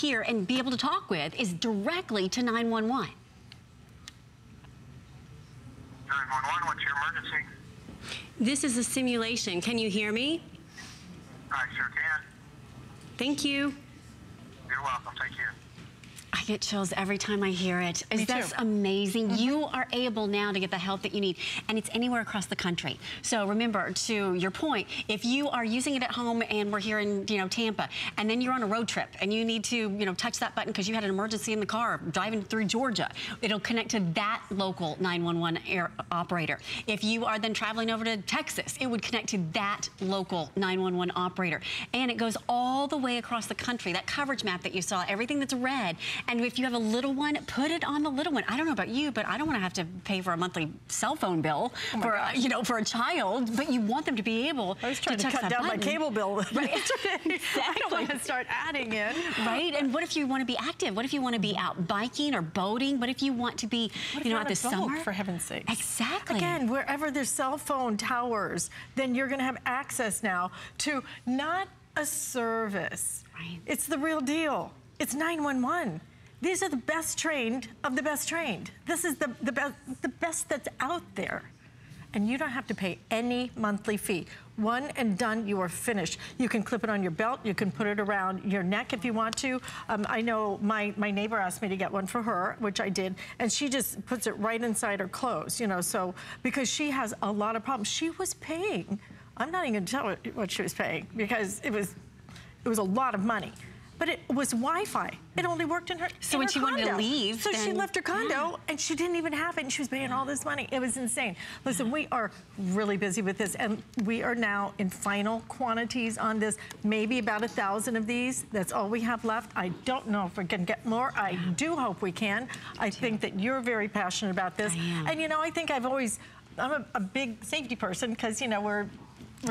here and be able to talk with is directly to 911. 911, what's your emergency? This is a simulation. Can you hear me? I sure can. Thank you. You're welcome. Thank you. I get chills every time I hear it. Is Me this too. amazing? Mm-hmm. You are able now to get the help that you need, and it's anywhere across the country. So remember, to your point, if you are using it at home and we're here in you know Tampa, and then you're on a road trip and you need to you know touch that button because you had an emergency in the car driving through Georgia, it'll connect to that local 911 air operator. If you are then traveling over to Texas, it would connect to that local 911 operator, and it goes all the way across the country. That coverage map that you saw, everything that's red, and if you have a little one, put it on the little one. I don't know about you, but I don't want to have to pay for a monthly cell phone bill Oh for you know for a child. But you want them to be able. I was trying to, touch cut down my cable bill Right. yesterday. I don't want to Exactly. start adding in. Right, and what if you want to be active? What if you want to be out biking or boating? What if you want to be, What you know, at the summer? for heaven's sake? Exactly. Again, wherever there's cell phone towers, then you're going to have access now to not a service. Right. It's the real deal. It's 911. These are the best trained of the best trained. This is the, the, best, the best that's out there. And you don't have to pay any monthly fee. One and done, you are finished. You can clip it on your belt. You can put it around your neck if you want to. Um, I know my, my neighbor asked me to get one for her, which I did, and she just puts it right inside her clothes, you know, so, because she has a lot of problems. She was paying, I'm not even gonna tell her what she was paying, because it was, it was a lot of money. But it was Wi-Fi. It only worked in her So in when her she wanted to leave, So she left her condo and she didn't even have it and she was paying all this money. It was insane. Listen, we are really busy with this and we are now in final quantities on this, maybe about a thousand of these. That's all we have left. I don't know if we can get more. I do hope we can. I think that you're very passionate about this. I am. And you know, I think I've always, I'm a, a big safety person because, you know, we're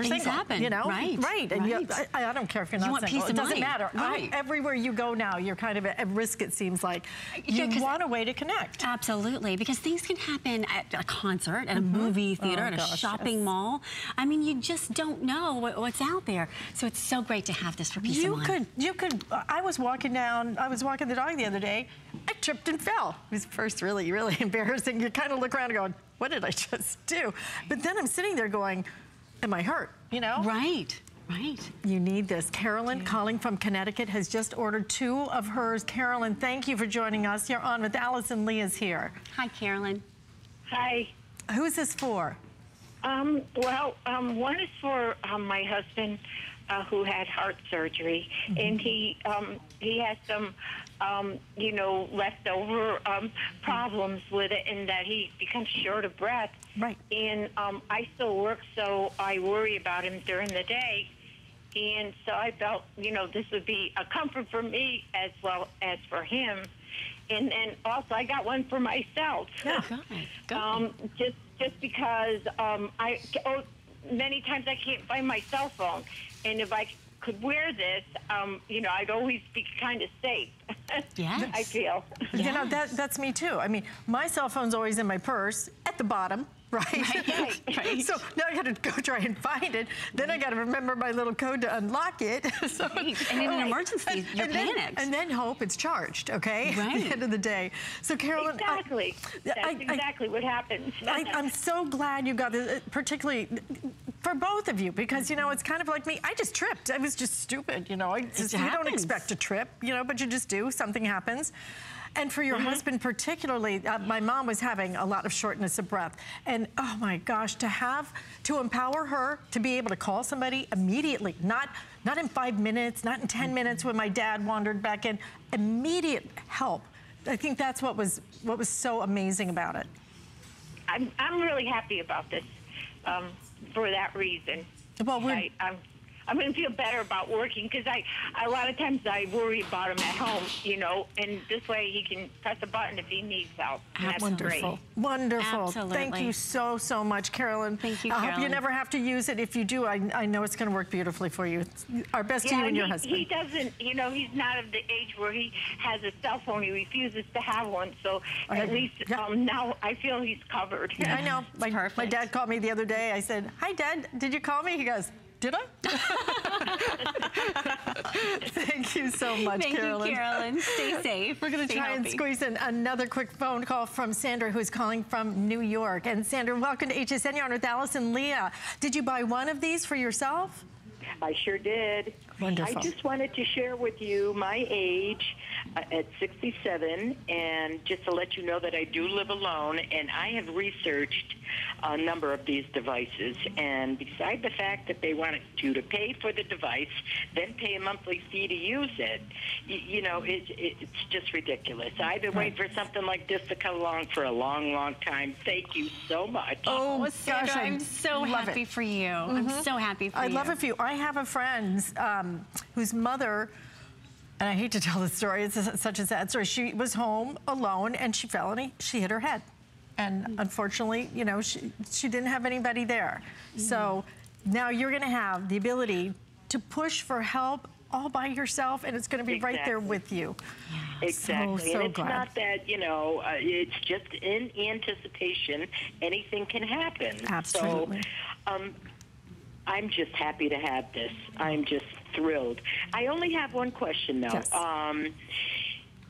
Things single, happen. you know? Right, Right. And you- right. I, I don't care if you're You not want single. peace it doesn't matter. I- Right. everywhere you go now, you're kind of at risk, it seems like. Yeah, You 'cause- want a way to connect. Absolutely, because things can happen at a concert, at a mm-hmm. movie oh, theater, Oh, at a gosh, shopping yes. mall. I mean, you just don't know what, what's out there. So it's so great to have this for peace You of mind. could, you could, I was walking down, I was walking the dog the other day, I tripped and fell. It was first really, really embarrassing. You kind of look around and going, what did I just do? But then I'm sitting there going, am I hurt, you know? Right, right. You need this. Carolyn, calling from Connecticut, has just ordered two of hers. Carolyn, thank you for joining us. You're on with Alyce and Leah is here. Hi, Carolyn. Hi. Who's this for? Um, well, um, one is for um, my husband uh, who had heart surgery, and he um, he has some, um, you know, leftover um, problems with it, and that he becomes short of breath. Right. And um, I still work, so I worry about him during the day. And so I felt, you know, this would be a comfort for me as well as for him. And then also, I got one for myself. Yeah. Good, good. Um, just just because um, I oh, many times I can't find my cell phone, and if I could wear this, um, you know, I'd always be kind of safe. Yes. I feel. You know, that, that's me too. I mean, my cell phone's always in my purse at the bottom, right? Right, right. so now I gotta go try and find it. Then I gotta remember my little code to unlock it. so, Right. And in an Right. emergency, you're and then, and then hope it's charged, okay? Right. At the end of the day. So Carolyn, Exactly. Yeah, That's I- I- exactly what happens. I, I'm so glad you got this, uh, particularly for both of you, because you know it's kind of like me. I just tripped. I was just stupid, you know. I just, you don't expect to trip, you know, but you just do. Something happens. And for your husband particularly, uh, my mom was having a lot of shortness of breath. And oh my gosh, to have, to empower her to be able to call somebody immediately, not, not in five minutes, not in 10 Mm-hmm. minutes when my dad wandered back in, immediate help. I think that's what was, what was so amazing about it. I'm I'm really happy about this um, for that reason. Well, we're- I, I'm I'm going to feel better about working because I a lot of times I worry about him at home, you know, and this way he can press a button if he needs help. That's Wonderful. great. Wonderful. Thank you so, so much, Carolyn. Thank you, I hope you never have to use it. If you do, I, I know it's going to work beautifully for you. It's our best to you and and your he, husband. he doesn't, you know, he's not of the age where he has a cell phone. He refuses to have one. So Okay. at least Yeah. um, now I feel he's covered. I know. My, my dad called me the other day. I said, hi, Dad. Did you call me? He goes, did I? Thank you so much, Thank Carolyn. you, Carolyn. Stay safe. We're going to Stay try and squeeze in another quick phone call from Sandra, who's calling from New York. And Sandra, welcome to HSN. You're on with Alyce and Leah. Did you buy one of these for yourself? I sure did. Wonderful. I just wanted to share with you my age at 67, and just to let you know that I do live alone, and I have researched a number of these devices. And beside the fact that they want you to pay for the device, then pay a monthly fee to use it, you, you know, it, it, it's just ridiculous. I've been waiting for something like this to come along for a long, long time. Thank you so much. Oh, Well, Sandra, gosh, I I'm so love happy it. Mm-hmm. for you. I'm so happy for I you. I love it for you. I have a friend um, whose mother, and I hate to tell the story, it's a- such a sad story. She was home alone and she fell and he- she hit her head. And unfortunately, you know, she, she didn't have anybody there. So now you're going to have the ability to push for help all by yourself and it's going to be right there with you. Exactly. So, so and it's glad. not that, you know, uh, it's just in anticipation, anything can happen. Absolutely. So, um, I'm just happy to have this. I'm just thrilled. I only have one question, though. Yes. Um,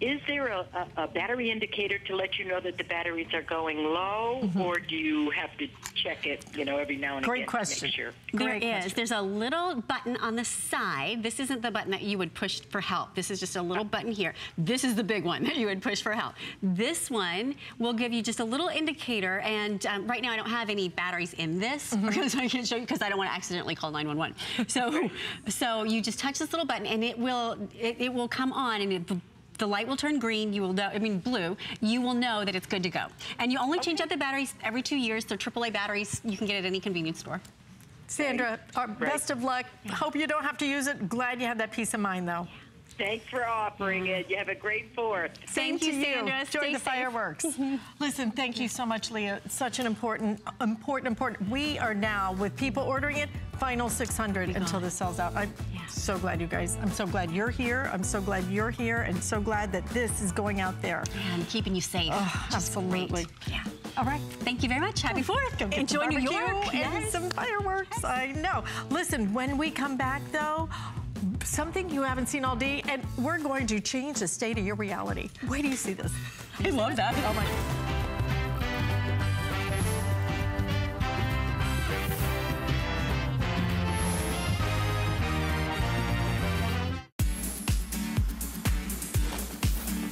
is there a, a, a battery indicator to let you know that the batteries are going low, or do you have to check it, you know, every now and. Great again question. to make sure? There Great is. question. There's a little button on the side. This isn't the button that you would push for help. This is just a little button here. This is the big one that you would push for help. This one will give you just a little indicator. And um, right now, I don't have any batteries in this Mm-hmm. because I can't show you because I don't want to accidentally call 911. So, so you just touch this little button, and it will it, it will come on, and it, the light will turn green. You will know, I mean blue. You will know that it's good to go. And you only change out the batteries every two years. They're AAA batteries. You can get it at any convenience store. Sandra, uh, our best of luck. Hope you don't have to use it. Glad you have that peace of mind, though. Thanks for offering it. You have a great fourth. Thank, Same to to Sandra. Enjoy Stay the safe. fireworks. Listen, thank you so much, Leah. Such an important, important, important. We are now with people ordering it. Final 600 until this sells out. I'm so glad you guys. I'm so glad you're here. I'm so glad you're here, and so glad that this is going out there. and keeping you safe. Oh, which is great. absolutely. Yeah. All right. Thank you very much. Happy Fourth. Go Enjoy New barbecue York. and Yes. some fireworks. I know. Listen, when we come back, though, something you haven't seen all day, and we're going to change the state of your reality. Wait till you see this. I love that. Oh my.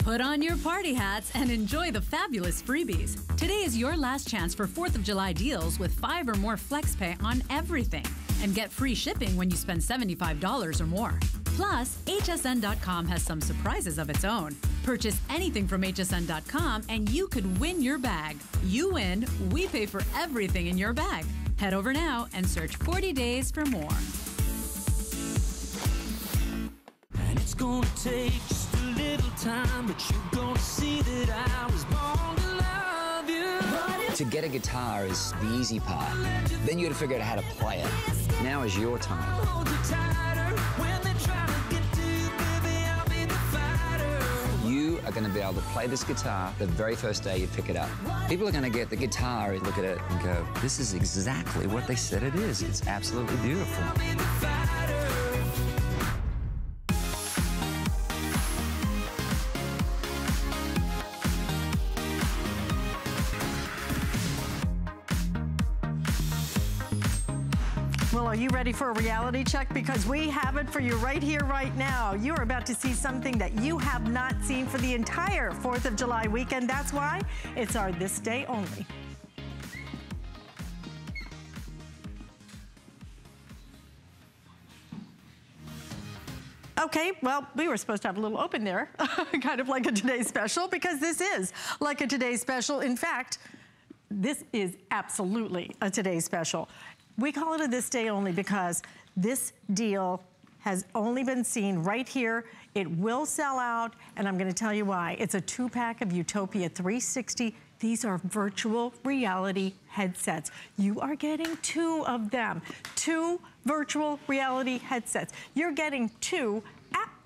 Put on your party hats and enjoy the fabulous freebies. Today is your last chance for 4th of July deals with 5 or more FlexPay on everything. And get free shipping when you spend $75 or more. Plus, HSN.com has some surprises of its own. Purchase anything from HSN.com and you could win your bag. You win, we pay for everything in your bag. Head over now and search 40 days for more. And it's gonna take just a little time, but you're gonna see that I was born to love. To get a guitar is the easy part. Then you got to figure out how to play it. Now is your time. You are going to be able to play this guitar the very first day you pick it up. People are going to get the guitar and look at it and go, this is exactly what they said it is. It's absolutely beautiful. Ready for a reality check? Because we have it for you right here, right now. You are about to see something that you have not seen for the entire 4th of July weekend. That's why it's our this day only. Okay, well, we were supposed to have a little open there, kind of like a Today Special, because this is like a Today Special. In fact, this is absolutely a Today Special. We call it a This Day Only because this deal has only been seen right here. It will sell out, and I'm gonna tell you why. It's a two-pack of Utopia 360 these are virtual reality headsets. You are getting two of them. Two virtual reality headsets. You're getting two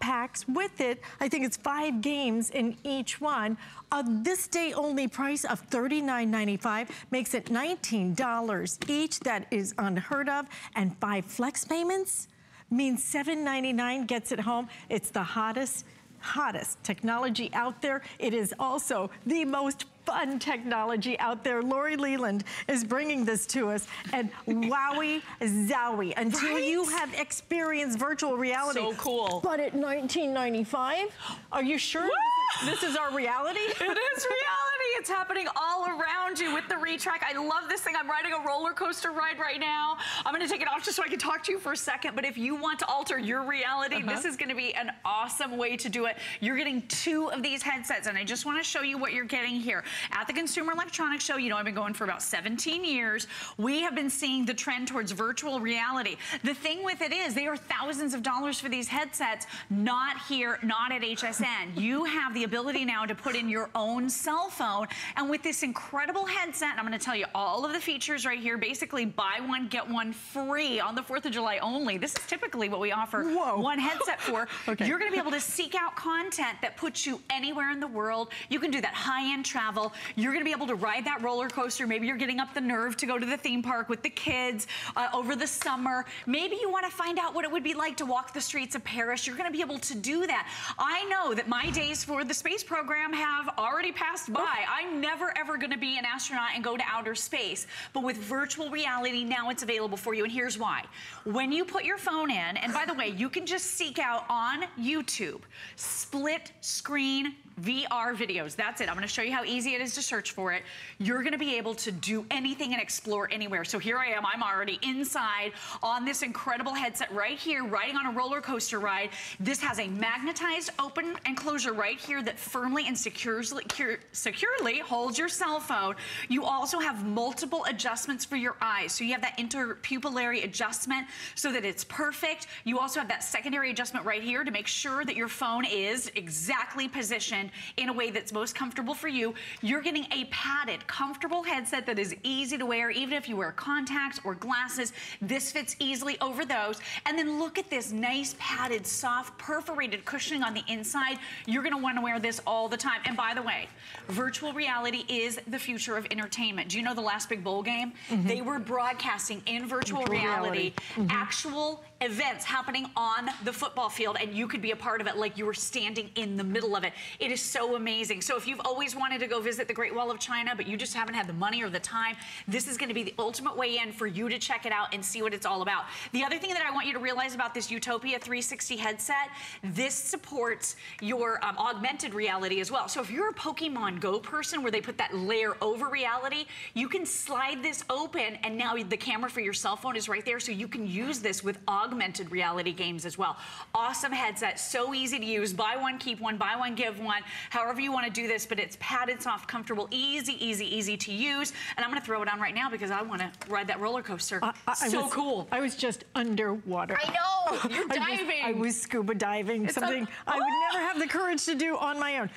packs with it. I think it's five games in each one. A this day only price of $39.95 makes it $19 each. That is unheard of. And five flex payments means $7.99 gets it home. It's the hottest hottest technology out there. It is also the most fun technology out there. Lori Leland is bringing this to us. And wowie zowie, until Right? you have experienced virtual reality. So cool. But at 19.95, are you sure this is, this is our reality? It is reality. It's happening all around you with the retrack. I love this thing. I'm riding a roller coaster ride right now. I'm going to take it off just so I can talk to you for a second. But if you want to alter your reality, Uh-huh. this is going to be an awesome way to do it. You're getting two of these headsets, and I just want to show you what you're getting here. At the Consumer Electronics Show, you know I've been going for about 17 years. We have been seeing the trend towards virtual reality. The thing with it is they are thousands of dollars for these headsets, not here, not at HSN. You have the ability now to put in your own cell phone, and with this incredible headset, and I'm gonna tell you all of the features right here, basically buy one, get one free on the 4th of July only. This is typically what we offer Whoa. one headset for. Okay. You're gonna be able to seek out content that puts you anywhere in the world. You can do that high-end travel. You're gonna be able to ride that roller coaster. Maybe you're getting up the nerve to go to the theme park with the kids uh, over the summer. Maybe you wanna find out what it would be like to walk the streets of Paris. You're gonna be able to do that. I know that my days for the space program have already passed by. I'm never ever gonna be an astronaut and go to outer space. But with virtual reality, now it's available for you. And here's why. When you put your phone in, and by the way, you can just seek out on YouTube, split screen VR videos. That's it. I'm going to show you how easy it is to search for it. You're going to be able to do anything and explore anywhere. So here I am. I'm already inside on this incredible headset right here, riding on a roller coaster ride. This has a magnetized open enclosure right here that firmly and securely, cure- securely holds your cell phone. You also have multiple adjustments for your eyes. So you have that interpupillary adjustment so that it's perfect. You also have that secondary adjustment right here to make sure that your phone is exactly positioned in a way that's most comfortable for you. You're getting a padded, comfortable headset that is easy to wear, even if you wear contacts or glasses. This fits easily over those. And then look at this nice padded, soft, perforated cushioning on the inside. You're gonna wanna wear this all the time. And by the way, virtual reality is the future of entertainment. Do you know the last big bowl game? Mm-hmm. They were broadcasting in virtual, Virtual reality, reality. Mm-hmm. actual events happening on the football field and you could be a part of it like you were standing in the middle of it. It is so amazing. So if you've always wanted to go visit the Great Wall of China but you just haven't had the money or the time, this is going to be the ultimate way in for you to check it out and see what it's all about. The other thing that I want you to realize about this Utopia 360 headset, this supports your um, augmented reality as well. So if you're a Pokemon Go person where they put that layer over reality, you can slide this open and now the camera for your cell phone is right there so you can use this with augmented reality games as well. Awesome headset, so easy to use. Buy one, keep one, buy one, give one. However you want to do this, but it's padded, soft, comfortable, easy, easy, easy to use. And I'm going to throw it on right now because I want to ride that roller coaster. I- I so was- cool. I was just underwater. I know, you're I was- diving. I was scuba diving, It's something I would Oh! never have the courage to do on my own.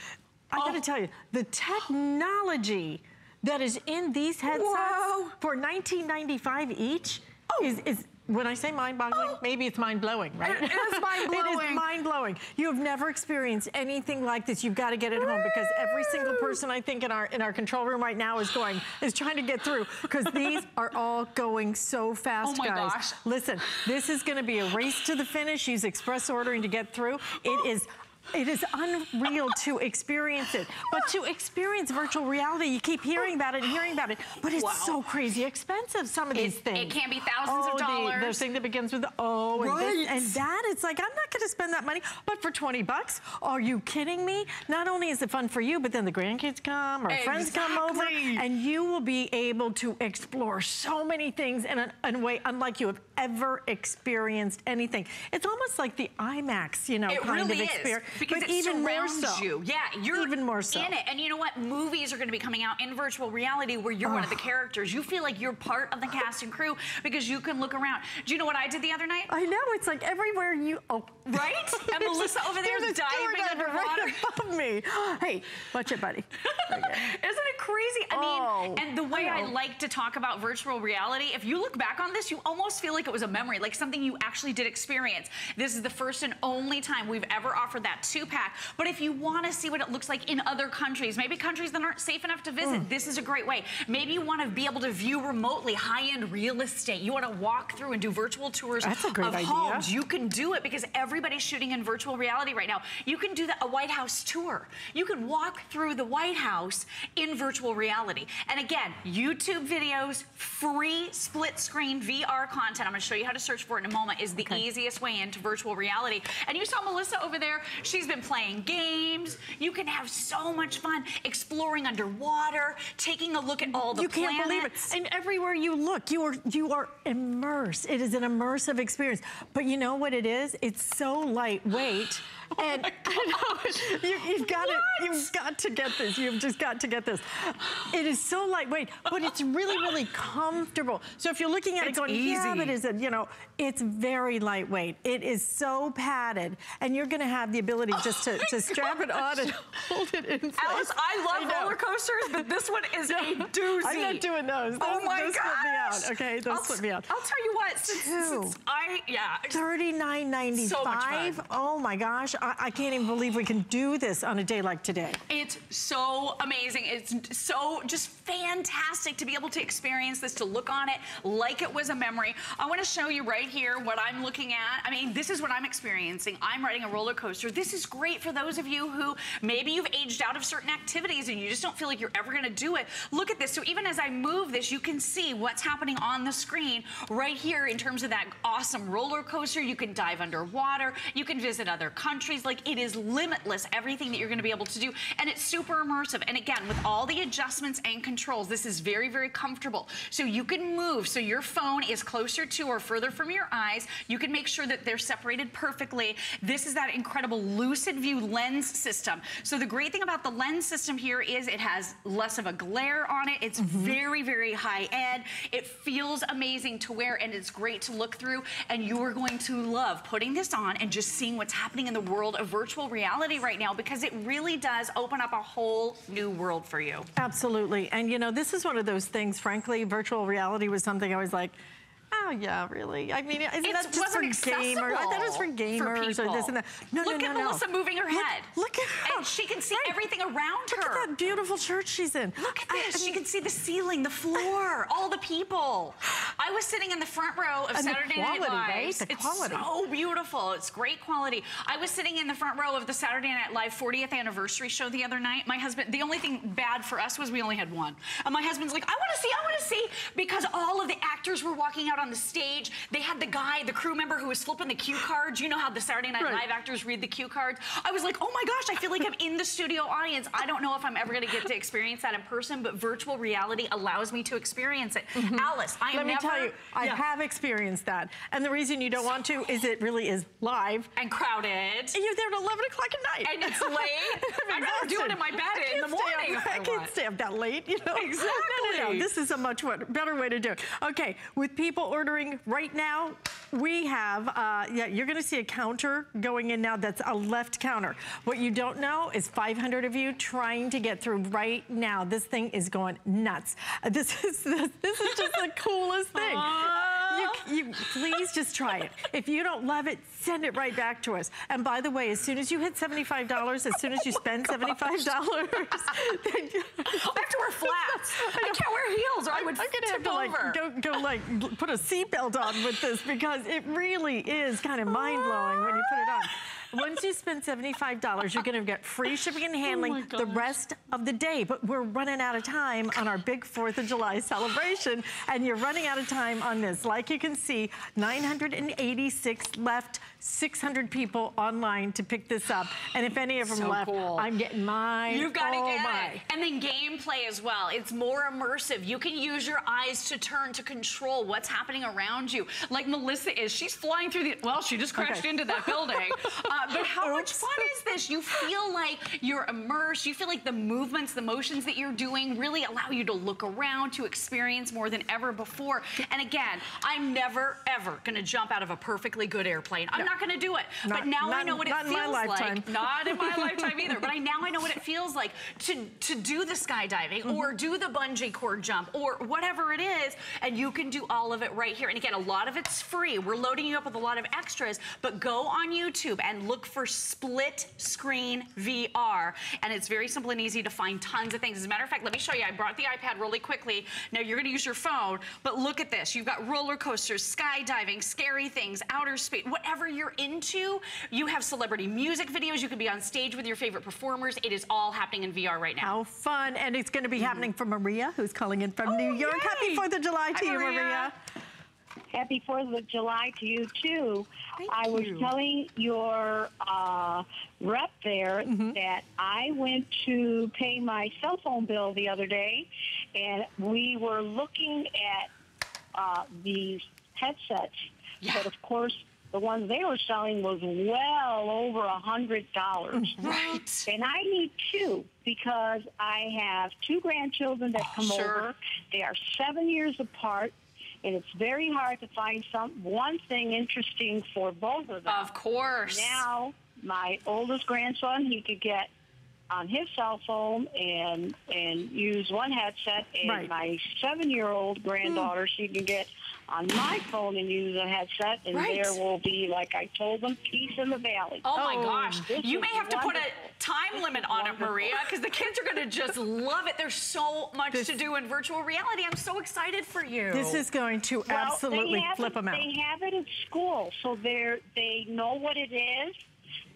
I Oh. gotta tell you, the technology that is in these headsets Whoa. for 19.95 each oh. is, is when I say mind-boggling, oh. maybe it's mind-blowing, right? Oh. It is mind-blowing. is mind-blowing. You have never experienced anything like this. You've got to get it home because every single person I think in our in our control room right now is going is trying to get through because these are all going so fast, Oh my guys. gosh. Listen, this is going to be a race to the finish. Use express ordering to get through. It is. It is unreal to experience it. But to experience virtual reality, you keep hearing about it and hearing about it. But it's Wow. so crazy expensive, some of It- these things. it can be thousands of Oh, the- The, thing that begins with the O and Right. this and that. It's like, I'm not going to spend that money. But for 20 bucks, are you kidding me? Not only is it fun for you, but then the grandkids come or friends come over and you will be able to explore so many things in a, in a way unlike you have ever experienced anything. It's almost like the IMAX, you know, It kind really of is. Because but it even more so. you. Yeah, you're even more so. in it. And you know what? Movies are going to be coming out in virtual reality where you're one of the characters. You feel like you're part of the cast and crew because you can look around. Do you know what I did the other night? I know it's like everywhere you oh Right? And Melissa over There's a diving underwater. right above me. Hey, watch it, buddy. Isn't it crazy? I mean, Oh, and the way I, I like to talk about virtual reality, if you look back on this, you almost feel like it was a memory, like something you actually did experience. This is the first and only time we've ever offered that two pack. But if you want to see what it looks like in other countries, maybe countries that aren't safe enough to visit, Mm. this is a great way. Maybe you want to be able to view remotely high-end real estate. You want to walk through and do virtual tours That's a great of idea. homes. You can do it because everybody's shooting in virtual reality right now. You can do that a White House tour. You can walk through the White House in virtual reality. And again, YouTube videos, free split screen VR content. I'm going to show you how to search for it in a moment. Is the easiest way into virtual reality. And you saw Melissa over there. She's been playing games. You can have so much fun exploring underwater, taking a look at all the you can't believe it. planets. And everywhere you look, you are you are immersed. It is an immersive experience. But you know what it is? It's so lightweight. Oh and I know, you, you've got to you've got to get this. You've just got to get this. It is so lightweight, but it's really really comfortable. So if you're looking at It's it going, yeah, easy. but is it? You know, it's very lightweight. It is so padded, and you're going to have the ability oh just to, to strap it on and hold it in place. Alyce, I love know. roller coasters, but this one is a doozy. I'm not doing those. Oh Those- my those gosh. me out, okay? Those I'll, flip me out. I'll tell you what, since, Two. since I, yeah. Thirty-nine ninety-five. So much fun. Oh my gosh, I, I can't even believe we can do this on a day like today. It's so amazing. It's so just fantastic to be able to experience this, to look on it like it was a memory. I want to show you right here what I'm looking at. I mean, this is what I'm experiencing. I'm riding a roller coaster. This is great for those of you who maybe you've aged out of certain activities and you just don't feel like you're ever going to do it. Look at this. So even as I move this, you can see what's happening on the screen right here in terms of that awesome roller coaster. You can dive underwater. You can visit other countries. Like it is limitless, everything that you're going to be able to do. And it's super immersive. And again, with all the adjustments and controls, this is very, very comfortable. So you can move. So your phone is closer to or further from your eyes. You can make sure that they're separated perfectly. This is that incredible lucid view lens system. So the great thing about the lens system here is it has less of a glare on it. It's mm-hmm. very, very high end. It feels amazing to wear and it's great to look through. And you are going to love putting this on and just seeing what's happening in the world of virtual reality right now because it really does open up a whole new world for you. Absolutely. And you know, this is one of those things, frankly, virtual reality was something I was like, oh yeah, really? I mean, isn't It that just for gamers? I thought it was for accessible for gamers or this and that. No, Look no, at no, no. Melissa moving her head. Look at her. And she can see Right. everything around Look her. Look at that beautiful church she's in. Look at I- this. I she mean, can see the ceiling, the floor, all the people. I was sitting in the front row of Saturday Night Live. right? The it's quality. so beautiful. It's great quality. I was sitting in the front row of the Saturday Night Live 40th anniversary show the other night. My husband, the only thing bad for us was we only had one. And my husband's like, I want to see, I want to see, because all of the actors were walking out on the stage. They had the guy, the crew member who was flipping the cue cards. You know how the Saturday Night Right. Live actors read the cue cards. I was like, oh my gosh, I feel like I'm in the studio audience. I don't know if I'm ever going to get to experience that in person, but virtual reality allows me to experience it. Alyce, I am Mm-hmm. Let me never, tell you, I Yeah. have experienced that. And the reason you don't want to is it really is live. and crowded. And you're there at 11 o'clock at night. And it's late. I'd rather do it in my bed in the morning up- I I can't stay up that late, you know? Exactly. No, no, no. This is a much better way to do it. Okay, with people ordering right now, we have, uh, yeah, you're gonna see a counter going in now that's a left counter. What you don't know is 500 of you trying to get through right now. This thing is going nuts. Uh, This is, this is just the coolest thing. You, you, please just try it. If you don't love it, send it right back to us. And by the way, as soon as you hit $75, as soon as you spend $75, then you, I have to wear flats. I can't wear heels or I would I'm gonna have tip to like go, go like put a seatbelt on with this because it really is kind of mind blowing when you put it on. Once you spend $75, you're gonna get free shipping and handling the rest of the day. But we're running out of time on our big 4th of July celebration and you're running out of time on this. Like you you can see, 986 left, 600 people online to pick this up. And if any of them So left, cool. I'm getting mine. You've got to oh get my. it. And then gameplay as well. It's more immersive. You can use your eyes to turn to control what's happening around you. Like Melissa is. She's flying through the, well, she just crashed Okay. into that building. uh, but how much fun is this? You feel like you're immersed. You feel like the movements, the motions that you're doing really allow you to look around, to experience more than ever before. And again, I'm never, ever going to jump out of a perfectly good airplane. I'm No. not going to do it. Not- but now I know what it not in feels my lifetime. like. Not in my lifetime either. But I now I know what it feels like to to do the skydiving Mm-hmm. or do the bungee cord jump or whatever it is, and you can do all of it right here. And again, a lot of it's free. We're loading you up with a lot of extras, but go on YouTube and look for split screen VR. And it's very simple and easy to find tons of things. As a matter of fact, let me show you. I brought the iPad really quickly. Now you're gonna use your phone, but look at this. You've got roller coasters, skydiving, scary things, outer space, whatever you're into. You have celebrity music videos. You could be on stage with your favorite performers. It is all happening in VR right now. How fun. And it's going to be mm-hmm. happening for Maria, who's calling in from oh, New York. Happy Oh, 4th of July to Hi, you, Maria. Maria. Happy Fourth of July to you too. Thank I was you. telling your uh, rep there Mm-hmm. that I went to pay my cell phone bill the other day, and we were looking at uh, these headsets. Yeah. But of course, the ones they were selling was well over a hundred dollars. Right. And I need two because I have two grandchildren that come Sure. over. They are seven years apart, and it's very hard to find some one thing interesting for both of them. Of course. Now, my oldest grandson, he could get on his cell phone and and use one headset, and Right. my seven-year-old granddaughter, she can get on my phone and use a headset, and Right. there will be, like I told them, peace in the valley. Oh my Oh, gosh. You may have to put a wonderful. time limit on it, Maria, because the kids are going to just love it. There's so much to do in virtual reality. I'm so excited for you. This is going to Well, absolutely flip it, them out. They have it at school, so they're they know what it is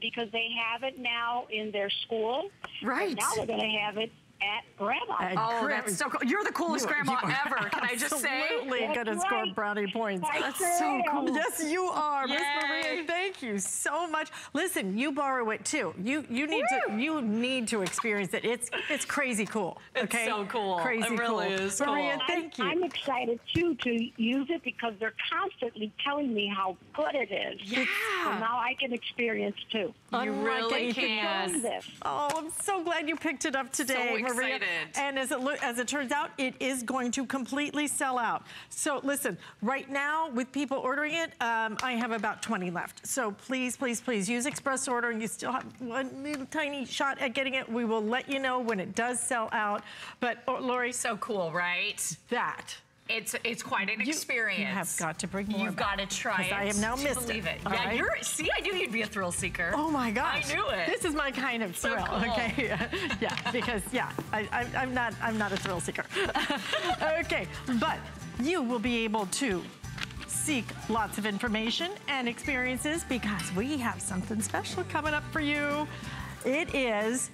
because they have it now in their school. Right. But now they're going to have it at grandma. At Oh, Gra- that's so cool. You're the coolest You- grandma you ever. Can I just say? Absolutely That's going to score brownie points. I That's sure so cool. Yes, you are, Miss Maria. Thank you so much. Listen, you borrow it too. You you need to you need to experience it. It's it's crazy cool. It's Okay, so cool. Crazy It really cool. is Maria, cool. thank you. I'm, I'm excited too to use it because they're constantly telling me how good it is. Yeah. So now I can experience too. You oh Unlike really anything can. This. Oh, I'm so glad you picked it up today, Maria. excited. And as it as it turns out, it is going to completely sell out. So listen, right now with people ordering it, um, I have about 20 left. So please, please, please use express order, and you still have one little tiny shot at getting it. We will let you know when it does sell out. But oh, Lori, So cool, right? that. It's it's quite an You- experience. you have got to bring more You've got to try it. I have now missed it, believe it. all yeah, right? you're. See, I knew you'd be a thrill seeker. Oh my gosh! I knew it. This is my kind of So thrill. cool. Okay, yeah, because yeah, I, I, I'm not I'm not a thrill seeker. okay, but you will be able to seek lots of information and experiences because we have something special coming up for you. It is.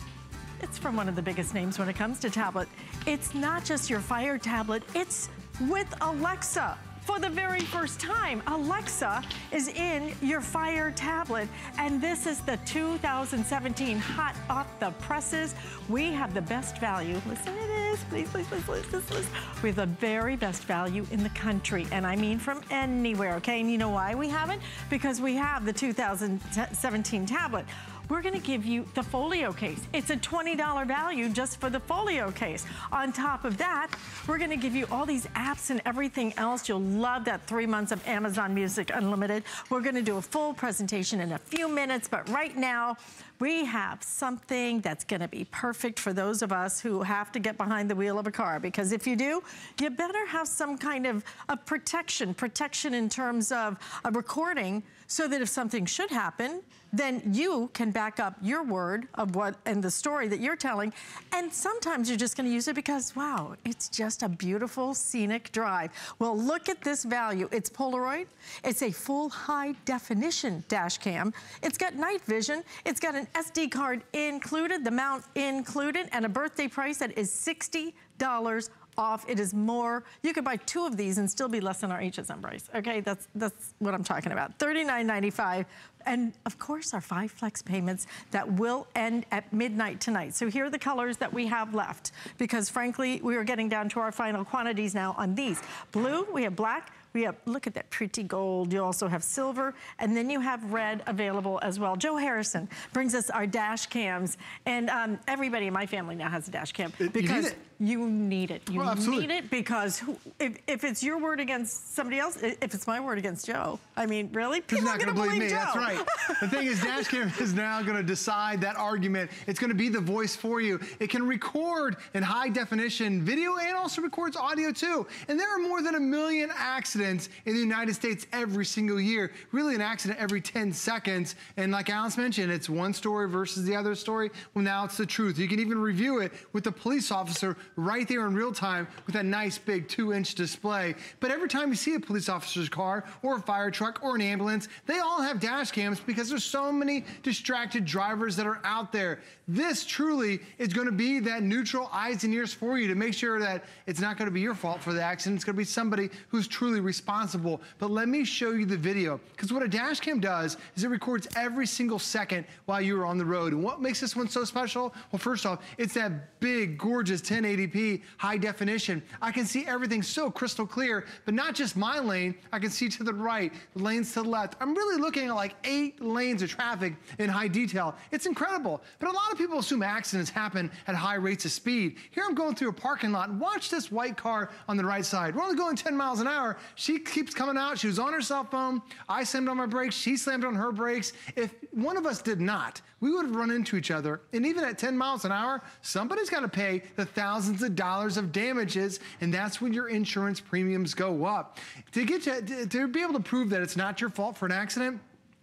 It's from one of the biggest names when it comes to tablet. It's not just your Fire tablet, it's with Alexa. For the very first time, Alexa is in your Fire tablet, and this is the 2017 hot off the presses. We have the best value. Listen to this, please, please, please, please, please, please. We have the very best value in the country, and I mean from anywhere, okay? And you know why we have it? Because we have the 2017 tablet we're gonna give you the folio case. It's a $20 value just for the folio case. On top of that, we're gonna give you all these apps and everything else. You'll love that three months of Amazon Music Unlimited. We're gonna do a full presentation in a few minutes, but right now, we have something that's gonna be perfect for those of us who have to get behind the wheel of a car. Because if you do, you better have some kind of, of protection, protection in terms of a recording so that if something should happen, then you can back up your word of what and the story that you're telling. And sometimes you're just gonna use it because, wow, it's just a beautiful scenic drive. Well, look at this value. It's Polaroid. It's a full high definition dash cam. It's got night vision. It's got an SD card included, the mount included, and a birthday price that is $60 off. It is more, you could buy two of these and still be less than our HSN price, okay? That's, that's what I'm talking about. $39.95. And of course, our five flex payments that will end at midnight tonight. So here are the colors that we have left because frankly, we are getting down to our final quantities now on these. Blue, we have black, we have, look at that pretty gold. You also have silver, and then you have red available as well. Joe Harrison brings us our dash cams, and um, everybody in my family now has a dash cam. It- you need because. You need it. You Well, need it because who, if, if it's your word against somebody else, if it's my word against Joe, I mean, really? He's People not are going to believe me. Joe. That's right. The thing is, Dashcam is now going to decide that argument. It's going to be the voice for you. It can record in high definition video and also records audio too. And there are more than a million accidents in the United States every single year. Really, an accident every 10 seconds. And like Alyce mentioned, it's one story versus the other story. Well, now it's the truth. You can even review it with the police officer right there in real time with a nice big two inch display. But every time you see a police officer's car or a fire truck or an ambulance, they all have dash cams because there's so many distracted drivers that are out there. This truly is going to be that neutral eyes and ears for you to make sure that it's not going to be your fault for the accident. It's going to be somebody who's truly responsible. But let me show you the video because what a dash cam does is it records every single second while you are on the road. And what makes this one so special? Well, first off, it's that big, gorgeous 1080p high definition. I can see everything so crystal clear, but not just my lane. I can see to the right, lanes to the left. I'm really looking at like eight lanes of traffic in high detail. It's incredible. But a lot of people assume accidents happen at high rates of speed. Here I'm going through a parking lot. Watch this white car on the right side. We're only going 10 miles an hour. She keeps coming out. She was on her cell phone. I slammed on my brakes. She slammed on her brakes. If one of us did not, we would have run into each other. And even at 10 miles an hour, somebody's got to pay the thousands of dollars of damages. And that's when your insurance premiums go up. To get to, to, to be able to prove that it's not your fault for an accident,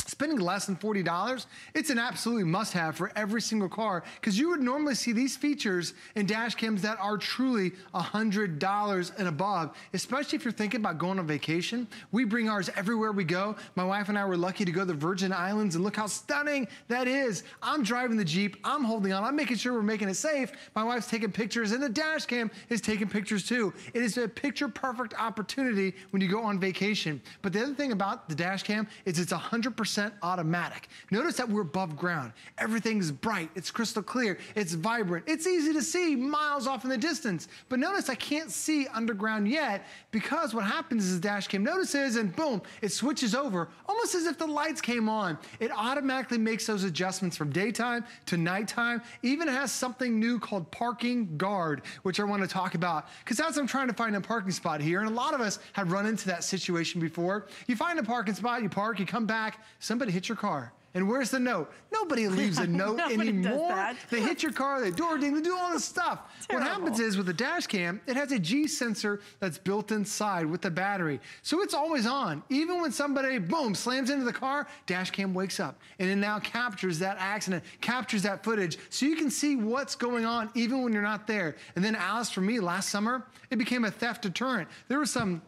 Spending less than $40, it's an absolutely must have for every single car because you would normally see these features in dash cams that are truly $100 and above, especially if you're thinking about going on vacation. We bring ours everywhere we go. My wife and I were lucky to go to the Virgin Islands and look how stunning that is. I'm driving the Jeep, I'm holding on, I'm making sure we're making it safe. My wife's taking pictures and the dash cam is taking pictures too. It is a picture perfect opportunity when you go on vacation. But the other thing about the dash cam is it's 100% automatic. Notice that we're above ground. Everything's bright, it's crystal clear, it's vibrant, it's easy to see miles off in the distance. But notice I can't see underground yet because what happens is dash cam notices and boom, it switches over almost as if the lights came on. It automatically makes those adjustments from daytime to nighttime. Even has something new called parking guard, which I want to talk about. Because as I'm trying to find a parking spot here, and a lot of us have run into that situation before, you find a parking spot, you park, you come back, somebody hits your car. And where's the note? Nobody leaves a note Nobody does anymore. that. They hit your car, they door ding, they do all this stuff. what happens is with the dash cam, it has a G sensor that's built inside with the battery. So it's always on. Even when somebody, boom, slams into the car, dash cam wakes up. And it now captures that accident, captures that footage. So you can see what's going on even when you're not there. And then Alyce, for me, last summer, it became a theft deterrent. There was some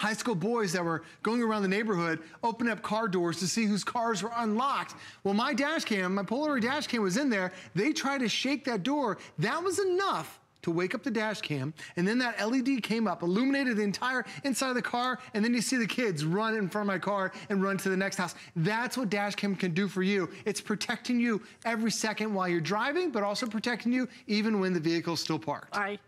high school boys that were going around the neighborhood opening up car doors to see whose cars were unlocked. Well, my dash cam, my Polaroid dash cam was in there. They tried to shake that door. That was enough to wake up the dash cam, and then that LED came up, illuminated the entire inside of the car, and then you see the kids run in front of my car and run to the next house. That's what dash cam can do for you. It's protecting you every second while you're driving, but also protecting you even when the vehicle's still parked. I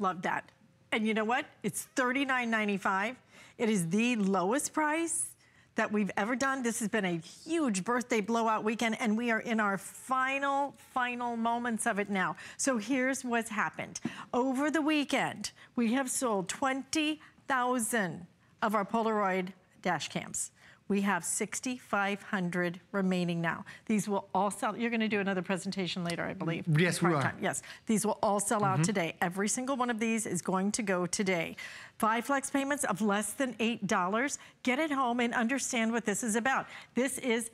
love that. And you know what? It's $39.95. It is the lowest price that we've ever done. This has been a huge birthday blowout weekend, and we are in our final, final moments of it now. So here's what's happened. Over the weekend, we have sold 20,000 of our Polaroid dash cams. We have 6,500 remaining now. These will all sell. You're going to do another presentation later, I believe. Mm-hmm. Yes, we are. time. Yes, these will all sell out mm-hmm. today. Every single one of these is going to go today. Five flex payments of less than $8. Get it home and understand what this is about. This is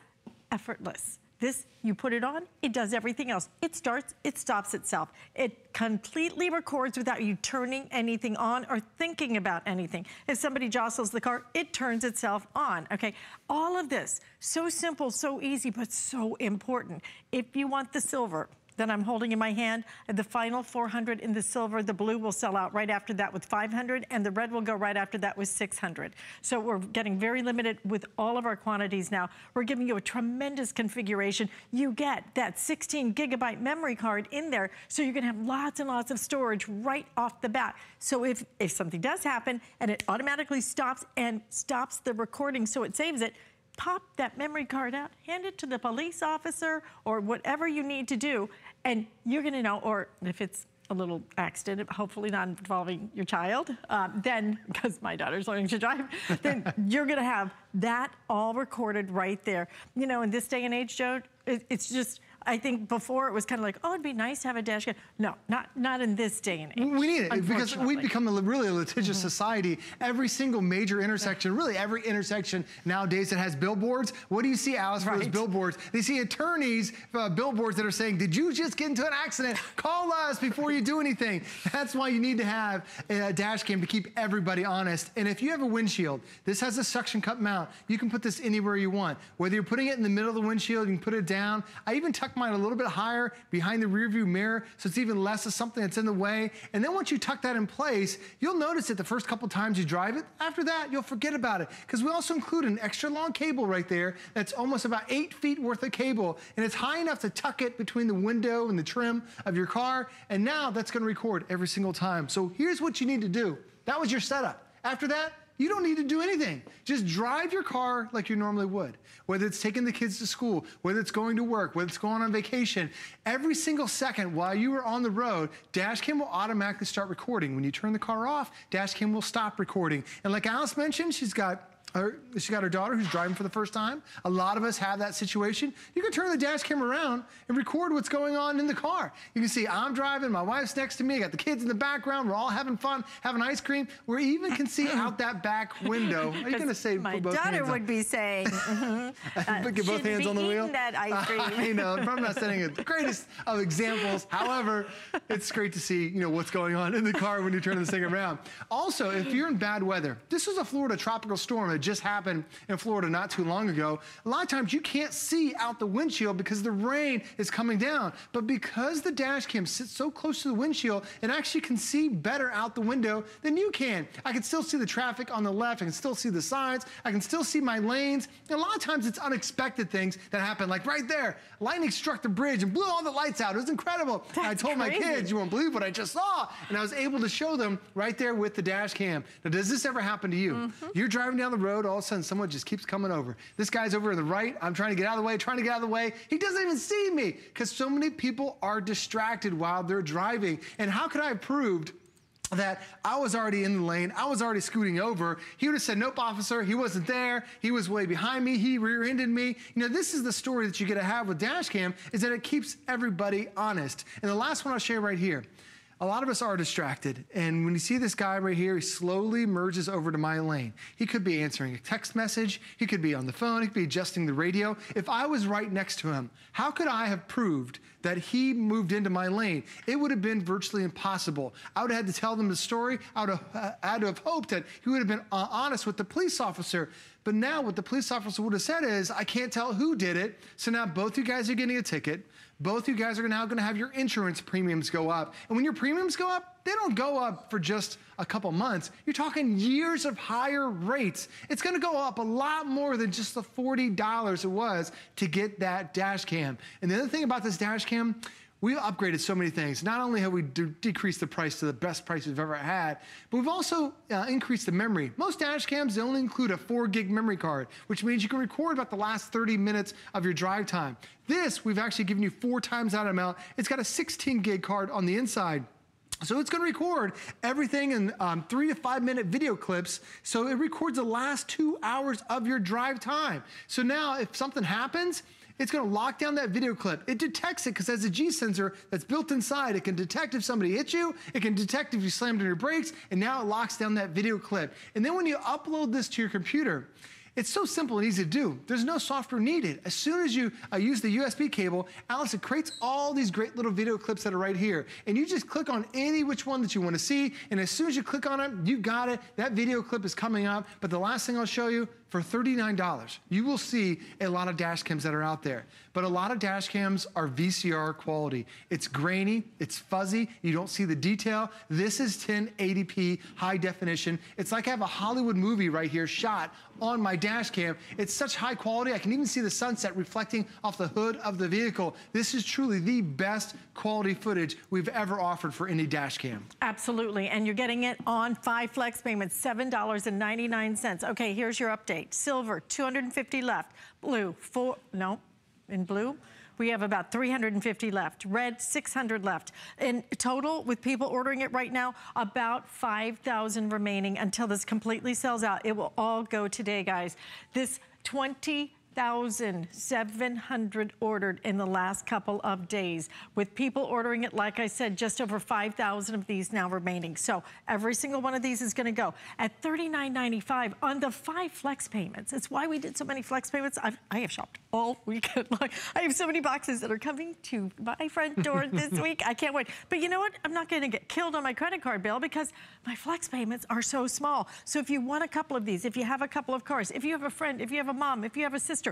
effortless. This, you put it on, it does everything else. It starts, it stops itself. It completely records without you turning anything on or thinking about anything. If somebody jostles the car, it turns itself on, okay? All of this, so simple, so easy, but so important. If you want the silver, that I'm holding in my hand. The final 400 in the silver, the blue will sell out right after that with 500, and the red will go right after that with 600. So we're getting very limited with all of our quantities now. We're giving you a tremendous configuration. You get that 16 gigabyte memory card in there, so you can have lots and lots of storage right off the bat. So if, if something does happen and it automatically stops and stops the recording so it saves it, pop that memory card out, hand it to the police officer or whatever you need to do, and you're gonna know, or if it's a little accident, hopefully not involving your child, um, then, because my daughter's learning to drive, then you're gonna have that all recorded right there. You know, in this day and age, Joe, it, it's just, I think before it was kind of like, oh, it'd be nice to have a dash cam. No, not not in this day and age. We need it because we've become a really a litigious Mm-hmm. society. Every single major intersection, really every intersection nowadays that has billboards. What do you see, Alyce, for those billboards? They see attorneys, uh, billboards that are saying, "Did you just get into an accident? Call us before you do anything." That's why you need to have a dash cam to keep everybody honest. And if you have a windshield, this has a suction cup mount. You can put this anywhere you want. Whether you're putting it in the middle of the windshield, you can put it down. I even mine a little bit higher behind the rear view mirror, so it's even less of something that's in the way. And then once you tuck that in place, you'll notice it the first couple times you drive it. After that, you'll forget about it because we also include an extra long cable right there that's almost about eight feet worth of cable, and it's high enough to tuck it between the window and the trim of your car. And now that's going to record every single time. So here's what you need to do. That was your setup. After that, you don't need to do anything. Just drive your car like you normally would. Whether it's taking the kids to school, whether it's going to work, whether it's going on vacation, every single second while you are on the road, Dashcam will automatically start recording. When you turn the car off, Dashcam will stop recording. And like Alyce mentioned, she's got her, she got her daughter who's driving for the first time. A lot of us have that situation. You can turn the dash cam around and record what's going on in the car. You can see I'm driving, my wife's next to me, I got the kids in the background, we're all having fun, having ice cream. We even can see out that back window. Are you going to say my both daughter hands on? would be saying, mhm, uh, your both hands on the wheel. that ice cream. I know. I'm not setting the greatest of examples. However, it's great to see you know what's going on in the car when you turn this thing around. Also, if you're in bad weather, this was a Florida tropical storm that just happened in Florida not too long ago. A lot of times you can't see out the windshield because the rain is coming down. But because the dash cam sits so close to the windshield, it actually can see better out the window than you can. I can still see the traffic on the left. I can still see the signs. I can still see my lanes. And a lot of times it's unexpected things that happen. Like right there, lightning struck the bridge and blew all the lights out. It was incredible. And I told my kids, you won't believe what I just saw. And I was able to show them right there with the dash cam. Now, does this ever happen to you? Mm-hmm. You're driving down the road, all of a sudden someone just keeps coming over. This guy's over on the right. I'm trying to get out of the way, trying to get out of the way. He doesn't even see me because so many people are distracted while they're driving. And how could I have proved that I was already in the lane, I was already scooting over. He would have said, Nope, officer, he wasn't there. He was way behind me. He rear ended me. You know, this is the story that you get to have with Dashcam is that it keeps everybody honest. And the last one I'll share right here. A lot of us are distracted. And when you see this guy right here, he slowly merges over to my lane. He could be answering a text message. He could be on the phone. He could be adjusting the radio. If I was right next to him, how could I have proved that he moved into my lane? It would have been virtually impossible. I would have had to tell them the story. I would have, uh, to have hoped that he would have been uh, honest with the police officer. But now what the police officer would have said is, I can't tell who did it. So now both you guys are getting a ticket. Both you guys are now going to have your insurance premiums go up. And when your premiums go up, they don't go up for just a couple months. You're talking years of higher rates. It's to go up a lot more than just the $40 it was to get that dash cam. And the other thing about this dash cam, We've upgraded so many things. Not only have we de- decreased the price to the best price we've ever had, but we've also uh, increased the memory. Most dash cams, they only include a four gig memory card, which means you can record about the last 30 minutes of your drive time. This, we've actually given you four times that amount. It's got a 16 gig card on the inside. So it's going to record everything in um, three to five minute video clips. So it records the last two hours of your drive time. So now if something happens, it's going to lock down that video clip. It detects it because it has a G sensor that's built inside. It can detect if somebody hit you. It can detect if you slammed on your brakes. And now it locks down that video clip. And then when you upload this to your computer, it's so simple and easy to do. There's no software needed. As soon as you uh, use the USB cable, Alyce, it creates all these great little video clips that are right here. And you just click on any which one that you want to see. And as soon as you click on it, you got it. That video clip is coming up. But the last thing I'll show you, for $39, you will see a lot of dash cams that are out there. But a lot of dash cams are VCR quality. It's grainy, it's fuzzy, you don't see the detail. This is 1080p high definition. It's like I have a Hollywood movie right here shot on my dash cam. It's such high quality, I can even see the sunset reflecting off the hood of the vehicle. This is truly the best quality footage we've ever offered for any dash cam. Absolutely, and you're getting it on five flex payments, $7.99. Okay, here's your update. Silver, 250 left. Blue, four, no, in blue, we have about 350 left. Red, 600 left. In total, with people ordering it right now, about 5,000 remaining until this completely sells out. It will all go today, guys. This 20 1,700 ordered in the last couple of days. With people ordering it, like I said, just over 5,000 of these now remaining. So every single one of these is gonna go at $39.95 on the five flex payments. It's why we did so many flex payments. I've, I have shopped all weekend long. I have so many boxes that are coming to my front door this week. I can't wait. But you know what? I'm not gonna get killed on my credit card bill because my flex payments are so small. So if you want a couple of these, if you have a couple of cars, if you have a friend, if you have a mom, if you have a sister,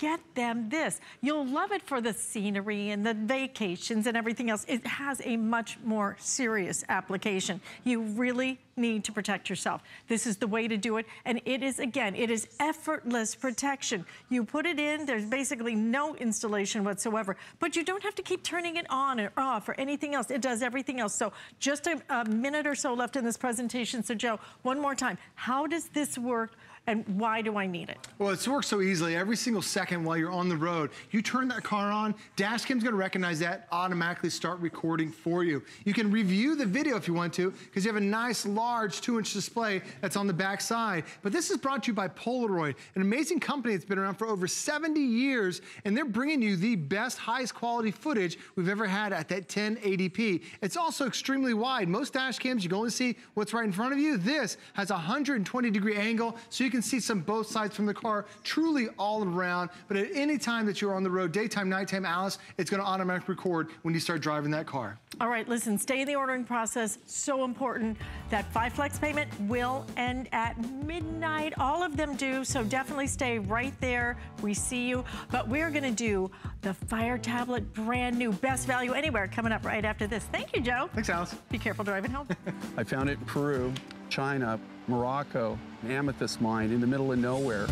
get them this. You'll love it for the scenery and the vacations and everything else. It has a much more serious application. You really need to protect yourself. This is the way to do it. And it is, again, it is effortless protection. You put it in, there's basically no installation whatsoever, but you don't have to keep turning it on or off or anything else. It does everything else. So just a, a minute or so left in this presentation. So Joe, one more time, how does this work and why do I need it? Well, it works so easily. Every single second while you're on the road, you turn that car on, Dashcam's gonna recognize that, automatically start recording for you. You can review the video if you want to, because you have a nice large two inch display that's on the back side. But this is brought to you by Polaroid, an amazing company that's been around for over 70 years, and they're bringing you the best, highest quality footage we've ever had at that 1080p. It's also extremely wide. Most dash cams, you can only see what's right in front of you. This has a 120 degree angle, so you can see some both sides from the car, truly all around. But at any time that you're on the road, daytime, nighttime, Alyce, it's gonna automatically record when you start driving that car. All right, listen, stay in the ordering process. So important. That five flex payment will end at midnight. All of them do, so definitely stay right there. We see you. But we're gonna do the Fire Tablet brand new best value anywhere coming up right after this. Thank you, Joe. Thanks, Alyce. Be careful driving home. I found it in Peru, China, Morocco, an amethyst mine in the middle of nowhere.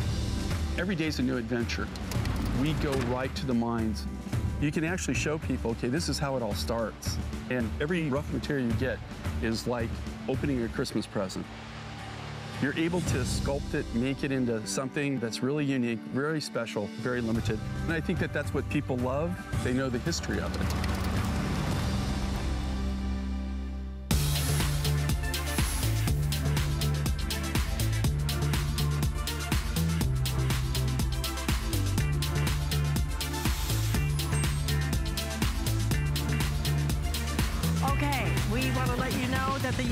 Every day's a new adventure. We go right to the mines. You can actually show people, okay, this is how it all starts. And every rough material you get is like opening a Christmas present. You're able to sculpt it, make it into something that's really unique, very special, very limited. And I think that that's what people love. They know the history of it.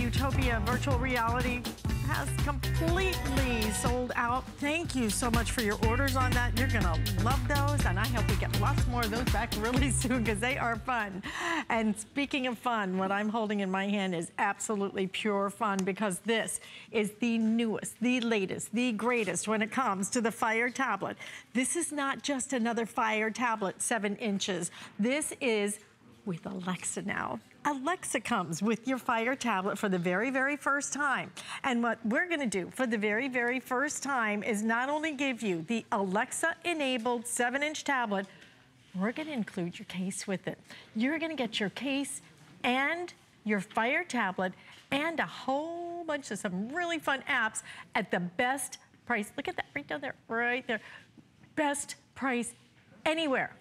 Utopia virtual reality has completely sold out. Thank you so much for your orders on that. You're gonna love those, and I hope we get lots more of those back really soon because they are fun. And speaking of fun, what I'm holding in my hand is absolutely pure fun because this is the newest, the latest, the greatest when it comes to the Fire tablet. This is not just another Fire tablet, seven inches. This is with Alexa now. Alexa comes with your Fire tablet for the very, very first time. And what we're gonna do for the very, very first time is not only give you the Alexa-enabled seven-inch tablet, we're gonna include your case with it. You're gonna get your case and your Fire tablet and a whole bunch of some really fun apps at the best price. Look at that right down there, right there. Best price anywhere,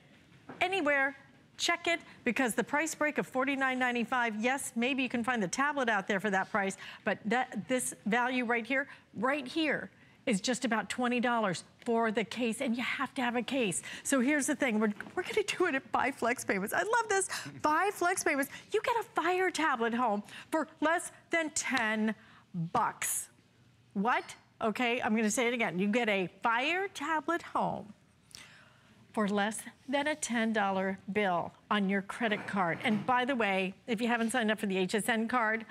anywhere check it because the price break of $49.95, yes, maybe you can find the tablet out there for that price, but that this value right here, right here, is just about $20 for the case, and you have to have a case. So here's the thing, we're, we're gonna do it at five flex payments. I love this, five flex payments. You get a Fire tablet home for less than 10 bucks. What? Okay, I'm gonna say it again. You get a Fire tablet home for less than a $10 bill on your credit card. And by the way, if you haven't signed up for the HSN card,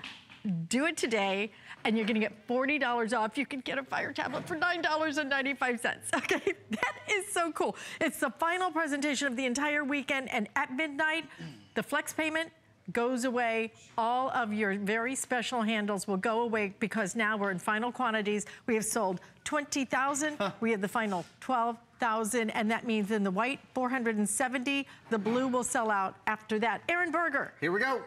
do it today and you're gonna get $40 off. You can get a Fire tablet for $9.95. Okay, that is so cool. It's the final presentation of the entire weekend and at midnight, the flex payment goes away. All of your very special handles will go away because now we're in final quantities. We have sold 20,000. We have the final 12,000 and that means in the white 470, the blue will sell out after that. Aaron Berger. Here we go.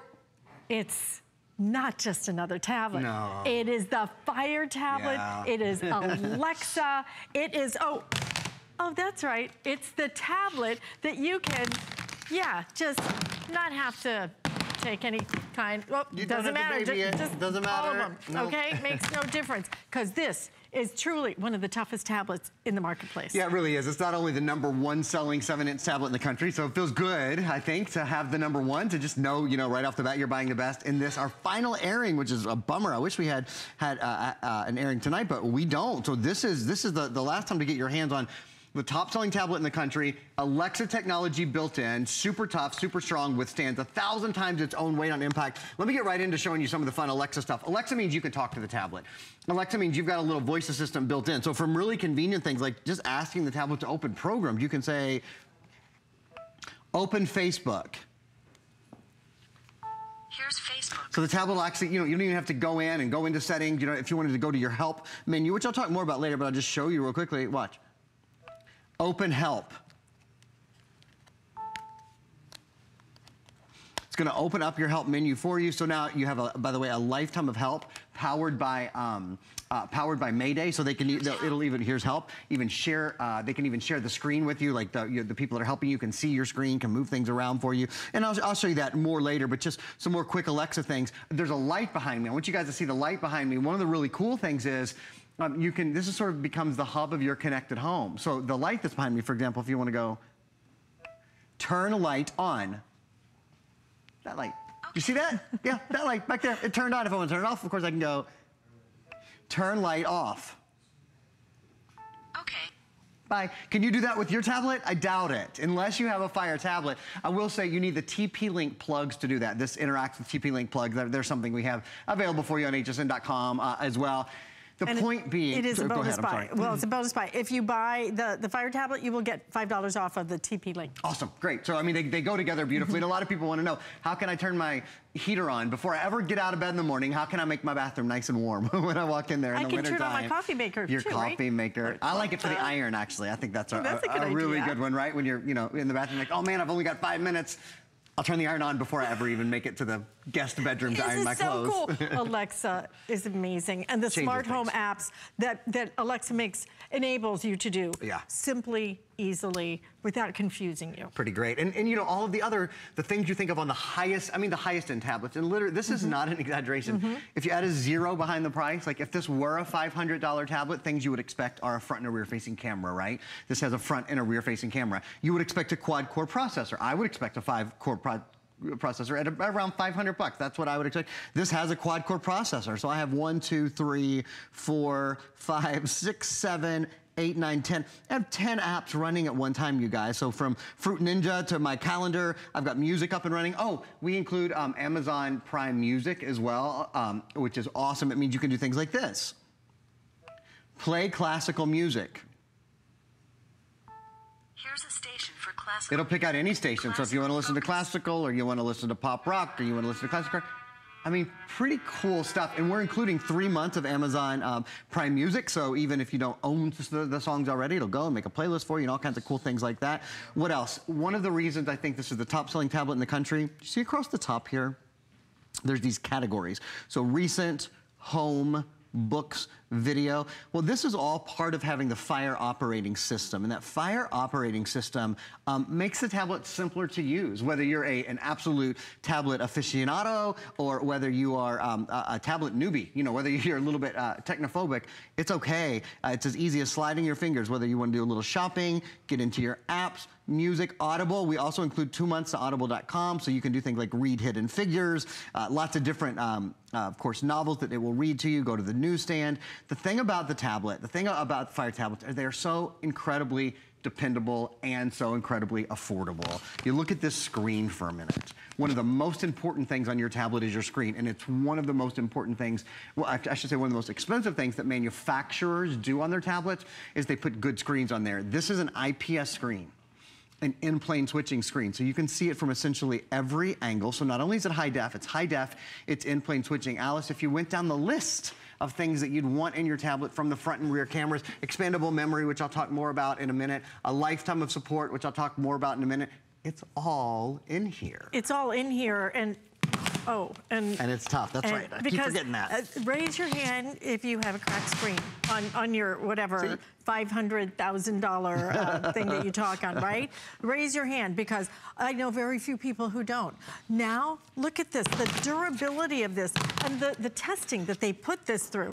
It's not just another tablet. No. It is the Fire tablet. Yeah. It is Alexa. it is, oh, oh, that's right. It's the tablet that you can, yeah, just not have to take any kind, well, You don't doesn't have to matter. baby Just, it. just Doesn't all of matter. them, No. okay? Makes no difference. Because this is truly one of the toughest tablets in the marketplace. Yeah, it really is. It's not only the number one selling seven-inch tablet in the country, so it feels good, I think, to have the number one, to just know, you know, right off the bat you're buying the best. In this, our final airing, which is a bummer. I wish we had had uh, uh, an airing tonight, but we don't. So this is this is the, the last time to get your hands on the top selling tablet in the country, Alexa technology built in, super tough, super strong, withstands a thousand times its own weight on impact. Let me get right into showing you some of the fun Alexa stuff. Alexa means you can talk to the tablet. Alexa means you've got a little voice assistant built in. So from really convenient things like just asking the tablet to open programs, you can say, open Facebook. Here's Facebook. So the tablet will actually, you know, you don't even have to go in and go into settings. You know, if you wanted to go to your help menu, which I'll talk more about later, but I'll just show you real quickly. Watch. Open help. It's going to open up your help menu for you. So now you have, a, by the way, a lifetime of help powered by um, uh, powered by Mayday. So they can, it'll even here's help. Even share, uh, they can even share the screen with you. Like the, you the people that are helping you can see your screen, can move things around for you. And I'll, I'll show you that more later. But just some more quick Alexa things. There's a light behind me. I want you guys to see the light behind me. One of the really cool things is. Um, you can, this is sort of becomes the hub of your connected home. So the light that's behind me, for example, if you want to go, turn a light on. That light. You see that? Yeah, that light back there. It turned on. If I want to turn it off, of course I can go, turn light off. Okay. Bye. Can you do that with your tablet? I doubt it, unless you have a Fire tablet. I will say you need the TP-Link plugs to do that. This interacts with TP-Link plugs. There's something we have available for you on hsn.com uh, as well. The And it- point being, It is a bonus ahead, buy. Well, it's a bonus buy. If you buy the, the Fire tablet, you will get $5 off of the TP link. Awesome, great. So, I mean, they, they go together beautifully. and a lot of people want to know, how can I turn my heater on before I ever get out of bed in the morning? How can I make my bathroom nice and warm when I walk in there in I the can wintertime? turn on my coffee maker, Your too, coffee right? maker. I like it for the iron, actually. I think that's a, That's a a- good a really good one, right? When you're, you know, in the bathroom, like, oh man, I've only got five minutes. I'll turn the iron on before I ever even make it to the guest bedroom to This iron is my so clothes. cool. Alexa is amazing. And the Changes smart home apps that, that Alexa makes enables you to do Yeah. simply, easily, without confusing you. Pretty great. And, and you know, all of the other, the things you think of on the highest, I mean, the highest end tablets, and literally, this Mm-hmm. is not an exaggeration. If you add a zero behind the price, like if this were a $500 tablet, things you would expect are a front and a rear facing camera, right? This has a front and a rear facing camera. You would expect a quad core processor. I would expect a five core pro processor at around 500 bucks. That's what I would expect. This has a quad core processor. So I have one, two, three, four, five, six, seven, eight, nine, 10. I have 10 apps running at one time, you guys. So from Fruit Ninja to my calendar, I've got music up and running. Oh, we include um, Amazon Prime Music as well, um, which is awesome. It means you can do things like this. Play classical music. Here's a station for classical. It'll pick out any station. So if you want to listen to classical or you want to listen to pop rock or you want to listen to classic rock, I mean, pretty cool stuff. And we're including three months of Amazon um, Prime Music. So even if you don't own the, the songs already, it'll go and make a playlist for you and all kinds of cool things like that. What else? One of the reasons I think this is the top selling tablet in the country, you see across the top here? there's these categories. So recent, home, books, video. Well, this is all part of having the Fire operating system. And that Fire operating system um, makes the tablet simpler to use, whether you're a, an absolute tablet aficionado or whether you are um, a, a tablet newbie, you know, whether you're a little bit uh, technophobic, it's okay. Uh, it's as easy as sliding your fingers, whether you want to do a little shopping, get into your apps, music, Audible. We also include two months to audible.com, so you can do things like read Hidden Figures, uh, lots of different, um, uh, of course, novels that it will read to you, go to the newsstand. The thing about the tablet, the thing about Fire tablets, they are so incredibly dependable and so incredibly affordable. You look at this screen for a minute. One of the most important things on your tablet is your screen, and it's one of the most important things, well, I I should say one of the most expensive things that manufacturers do on their tablets is they put good screens on there. This is an IPS screen an in-plane switching screen. So you can see it from essentially every angle. So not only is it high def, it's high def, it's in-plane switching. Alyce, if you went down the list of things that you'd want in your tablet from the front and rear cameras, expandable memory, which I'll talk more about in a minute, a lifetime of support, which I'll talk more about in a minute, it's all in here. It's all in here and, oh, and. And it's tough, that's right. I keep because, forgetting that. uh, raise your hand if you have a cracked screen on, on your whatever $500,000 uh, thing that you talk on, right? Raise your hand because I know very few people who don't. Now, look at this, the durability of this and the, the testing that they put this through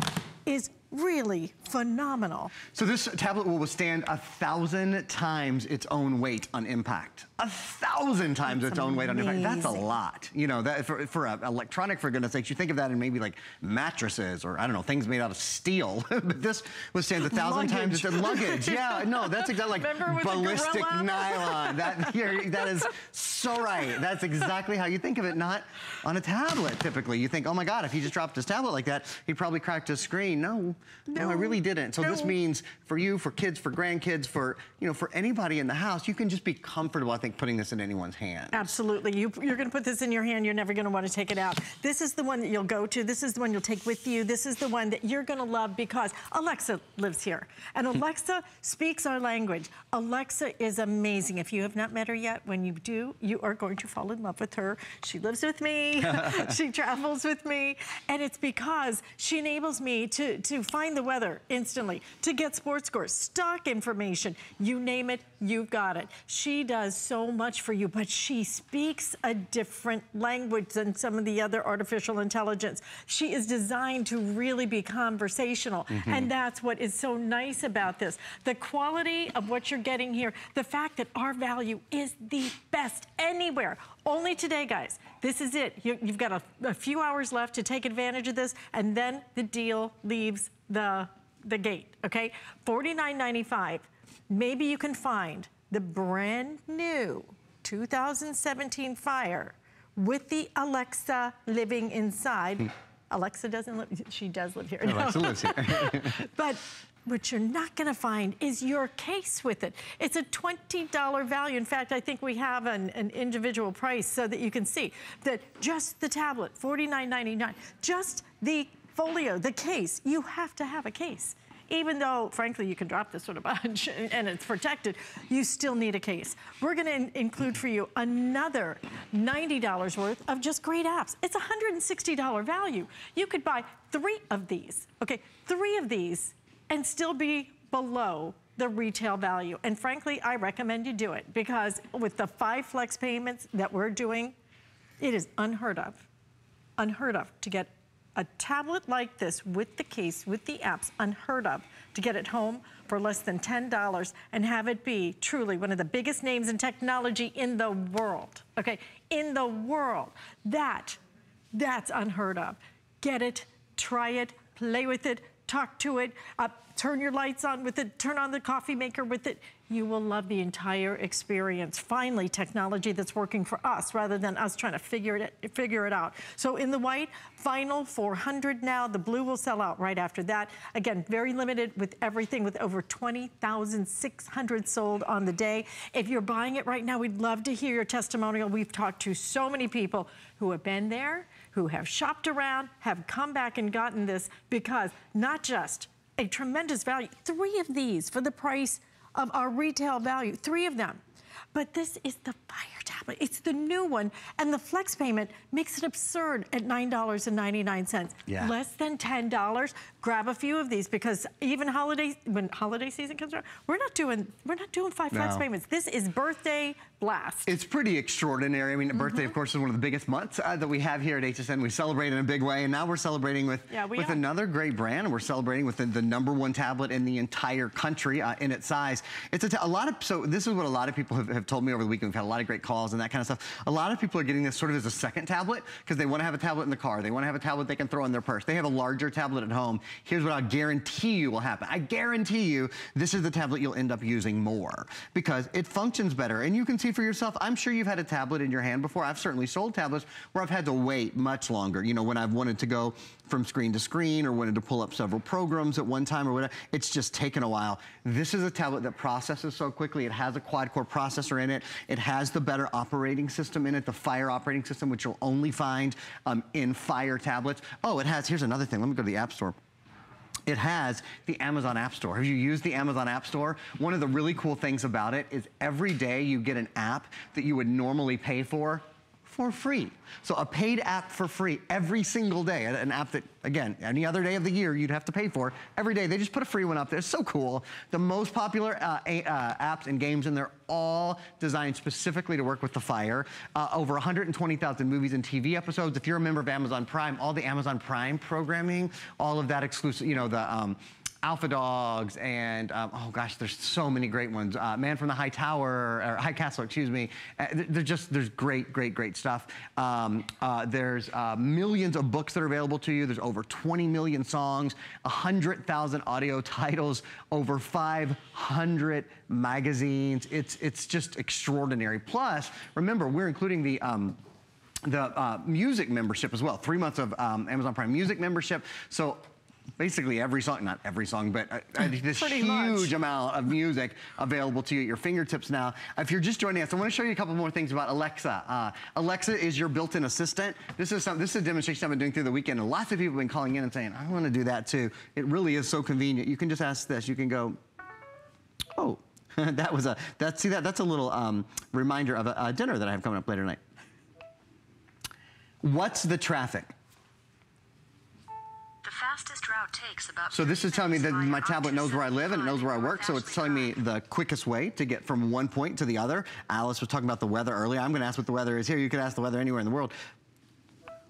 is really phenomenal. So this tablet will withstand a thousand times its own weight on impact. A thousand times That's its own weight on impact. That's a lot. You know, that for, for a electronic, for goodness sakes, you think of that in maybe like mattresses or I don't know, things made out of steel. but this withstands a thousand times its luggage. Yeah, no, that's exactly like ballistic nylon. That, that is so right. That's exactly how you think of it, not on a tablet typically. You think, oh my God, if he just dropped his tablet like that, he probably cracked his screen. No, no, I really didn't. So this means for you, for kids, for grandkids, for, you know, for anybody in the house, you can just be comfortable, think, putting this in anyone's hand. Absolutely. You, you're going to put this in your hand. You're never going to want to take it out. This is the one that you'll go to. This is the one you'll take with you. This is the one that you're going to love because Alexa lives here. And Alexa speaks our language. Alexa is amazing. If you have not met her yet, when you do, you are going to fall in love with her. She lives with me. she travels with me. And it's because she enables me to, to find the weather instantly, to get sports scores, stock information, you name it, you've got it. She does so much for you, but she speaks a different language than some of the other artificial intelligence. She is designed to really be conversational. Mhm. And that's what is so nice about this. The quality of what you're getting here, the fact that our value is the best anywhere. Only today, guys. This is it. You, you've got a, a few hours left to take advantage of this, and then the deal leaves the, the gate, okay? $49.95. Maybe you can find the brand new 2017 Fire with the Alexa living inside. Alexa doesn't live, she does live here. Hmm. Alexa lives here. but what you're not gonna find is your case with it. It's a $20 value. In fact, I think we have an, an individual price so that you can see that just the tablet, $49.99. Just the folio, the case, you have to have a case. Even though, frankly, you can drop this sort of bunch and it's protected, you still need a case. We're gonna in- include for you another $90 worth of just great apps. It's $160 value. You could buy three of these, okay? Three of these and still be below the retail value. And frankly, I recommend you do it because with the five flex payments that we're doing, it is unheard of, unheard of to get a tablet like this with the case, with the apps, unheard of to get it home for less than $10 and have it be truly one of the biggest names in technology in the world, okay? In the world. That, that's unheard of. Get it, try it, play with it, talk to it, uh, turn your lights on with it, turn on the coffee maker with it. You will love the entire experience. Finally, technology that's working for us rather than us trying to figure it, figure it out. So in the white, final 400 now. The blue will sell out right after that. Again, very limited with everything with over 20,600 sold on the day. If you're buying it right now, we'd love to hear your testimonial. We've talked to so many people who have been there, who have shopped around, have come back and gotten this because not just a tremendous value, three of these for the price of our retail value, three of them. But this is the Fire tablet. It's the new one. And the flex payment makes it absurd at $9.99. Yeah. Less than $10. Grab a few of these because even holiday, when holiday season comes around, we're not doing, we're not doing five flex No. payments. This is birthday blast. It's pretty extraordinary. I mean, birthday, Mm-hmm. of course, is one of the biggest months uh, that we have here at HSN. We celebrate in a big way, and now we're celebrating with, Yeah, we with are. another great brand. We're celebrating with the, the number one tablet in the entire country uh, in its size. It's a, a lot of, so this is what a lot of people have have, have told me over the weekend, we've had a lot of great calls and that kind of stuff. A lot of people are getting this sort of as a second tablet because they want to have a tablet in the car. They want to have a tablet they can throw in their purse. They have a larger tablet at home. Here's what I guarantee you will happen. I guarantee you this is the tablet you'll end up using more because it functions better. And you can see for yourself, I'm sure you've had a tablet in your hand before. I've certainly sold tablets where I've had to wait much longer. You know, when I've wanted to go from screen to screen or wanted to pull up several programs at one time or whatever, it's just taken a while. This is a tablet that processes so quickly. It has a quad-core processor in it. It has the better operating system in it, the Fire operating system, which you'll only find um, in Fire tablets. Oh, it has, here's another thing. Let me go to the App Store. It has the Amazon App Store. Have you used the Amazon App Store? One of the really cool things about it is every day you get an app that you would normally pay for for free. So a paid app for free every single day. An app that, again, any other day of the year you'd have to pay for. Every day, they just put a free one up there. It's so cool. The most popular uh, uh, apps and games in there, are all designed specifically to work with the Fire. Uh, over 120,000 movies and TV episodes. If you're a member of Amazon Prime, all the Amazon Prime programming, all of that exclusive, you know, the, um, Alpha Dogs and, um, oh gosh, there's so many great ones. Uh, Man from the High Tower, or High Castle, excuse me. Uh, they're just, there's great, great, great stuff. Um, uh, there's uh, millions of books that are available to you. There's over 20 million songs, 100,000 audio titles, over 500 magazines. It's, it's just extraordinary. Plus, remember, we're including the, um, the uh, music membership as well. Three months of um, Amazon Prime Music membership. So basically every song, not every song, but uh, uh, this Pretty huge much. amount of music available to you at your fingertips now. If you're just joining us, I want to show you a couple more things about Alexa. Uh, Alexa is your built-in assistant. This is some, this is a demonstration I've been doing through the weekend, and lots of people have been calling in and saying, I want to do that too. It really is so convenient. You can just ask this. You can go, oh, that was a, that, see that, that's a little um, reminder of a, a dinner that I have coming up later tonight. What's the traffic? The fastest route takes about So this is telling me that my tablet knows where I live and it knows where I work, so it's telling me the quickest way to get from one point to the other. Alyce was talking about the weather earlier. I'm gonna ask what the weather is here. You could ask the weather anywhere in the world.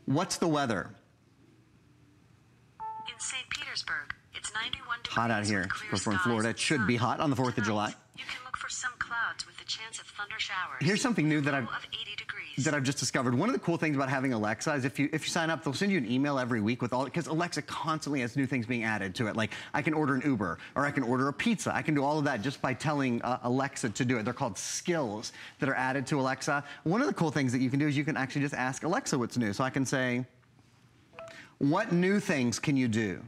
What's the weather? in St. Petersburg. It's 91 degrees. Hot out here. We're from Florida. It should be hot on the 4th of July. You can look for some clouds with the chance of thunder showers. Here's something new that I've Low of 80 degrees. that I've just discovered. One of the cool things about having Alexa is if you if you sign up, they'll send you an email every week with all because Alexa constantly has new things being added to it. Like I can order an Uber or I can order a pizza. I can do all of that just by telling uh, Alexa to do it. They're called skills that are added to Alexa. One of the cool things that you can do is you can actually just ask Alexa what's new. So I can say, "What new things can you do?"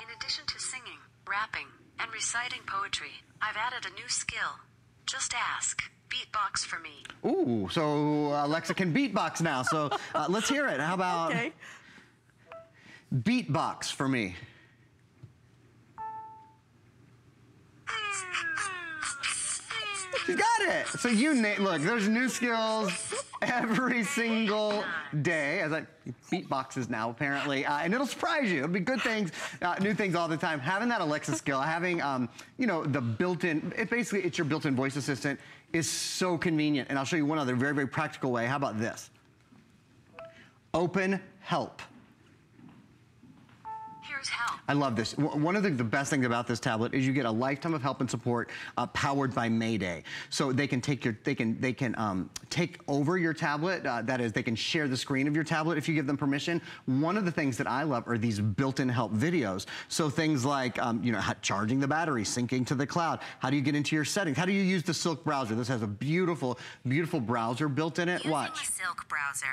In addition to singing, rapping, and reciting poetry, I've added a new skill. Just ask. Beatbox for me. Ooh, so Alexa can beatbox now. So uh, let's hear it. How about Okay. beatbox for me? You got it. So you look. There's new skills every single day. As I beatboxes now apparently, uh, and it'll surprise you. It'll be good things, uh, new things all the time. Having that Alexa skill, having um, you know the built-in, it basically it's your built-in voice assistant is so convenient. And I'll show you one other very very practical way. How about this? Open help. I love this. W- One of the, the best things about this tablet is you get a lifetime of help and support uh, powered by Mayday. So they can take your, they can, they can um, take over your tablet. Uh, that is, they can share the screen of your tablet if you give them permission. One of the things that I love are these built-in help videos. So things like, um, you know, how, charging the battery, syncing to the cloud. How do you get into your settings? How do you use the Silk browser? This has a beautiful, beautiful browser built in it. Watch. Silk browser.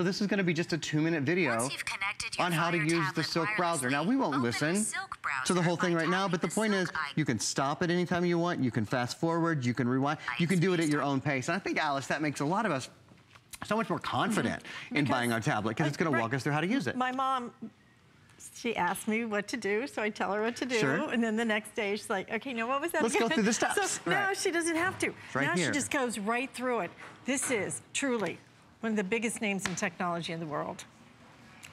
So this is going to be just a two-minute video Once you've connected your on how to use the Silk browser. Now we won't listen to the whole thing right now, but the the point is you can stop it anytime you want. You can fast forward. You can rewind. You can do it at your own pace. And I think Alyce, that makes a lot of us so much more confident mm-hmm. in buying our tablet because it's going to walk us through how to use it. My mom, she asked me what to do, so I tell her what to do. Sure. And then the next day, she's like, okay, now what was that Let's go through the So steps. now she doesn't have to. right now here. she just goes right through it. This is truly one of the biggest names in technology in the world.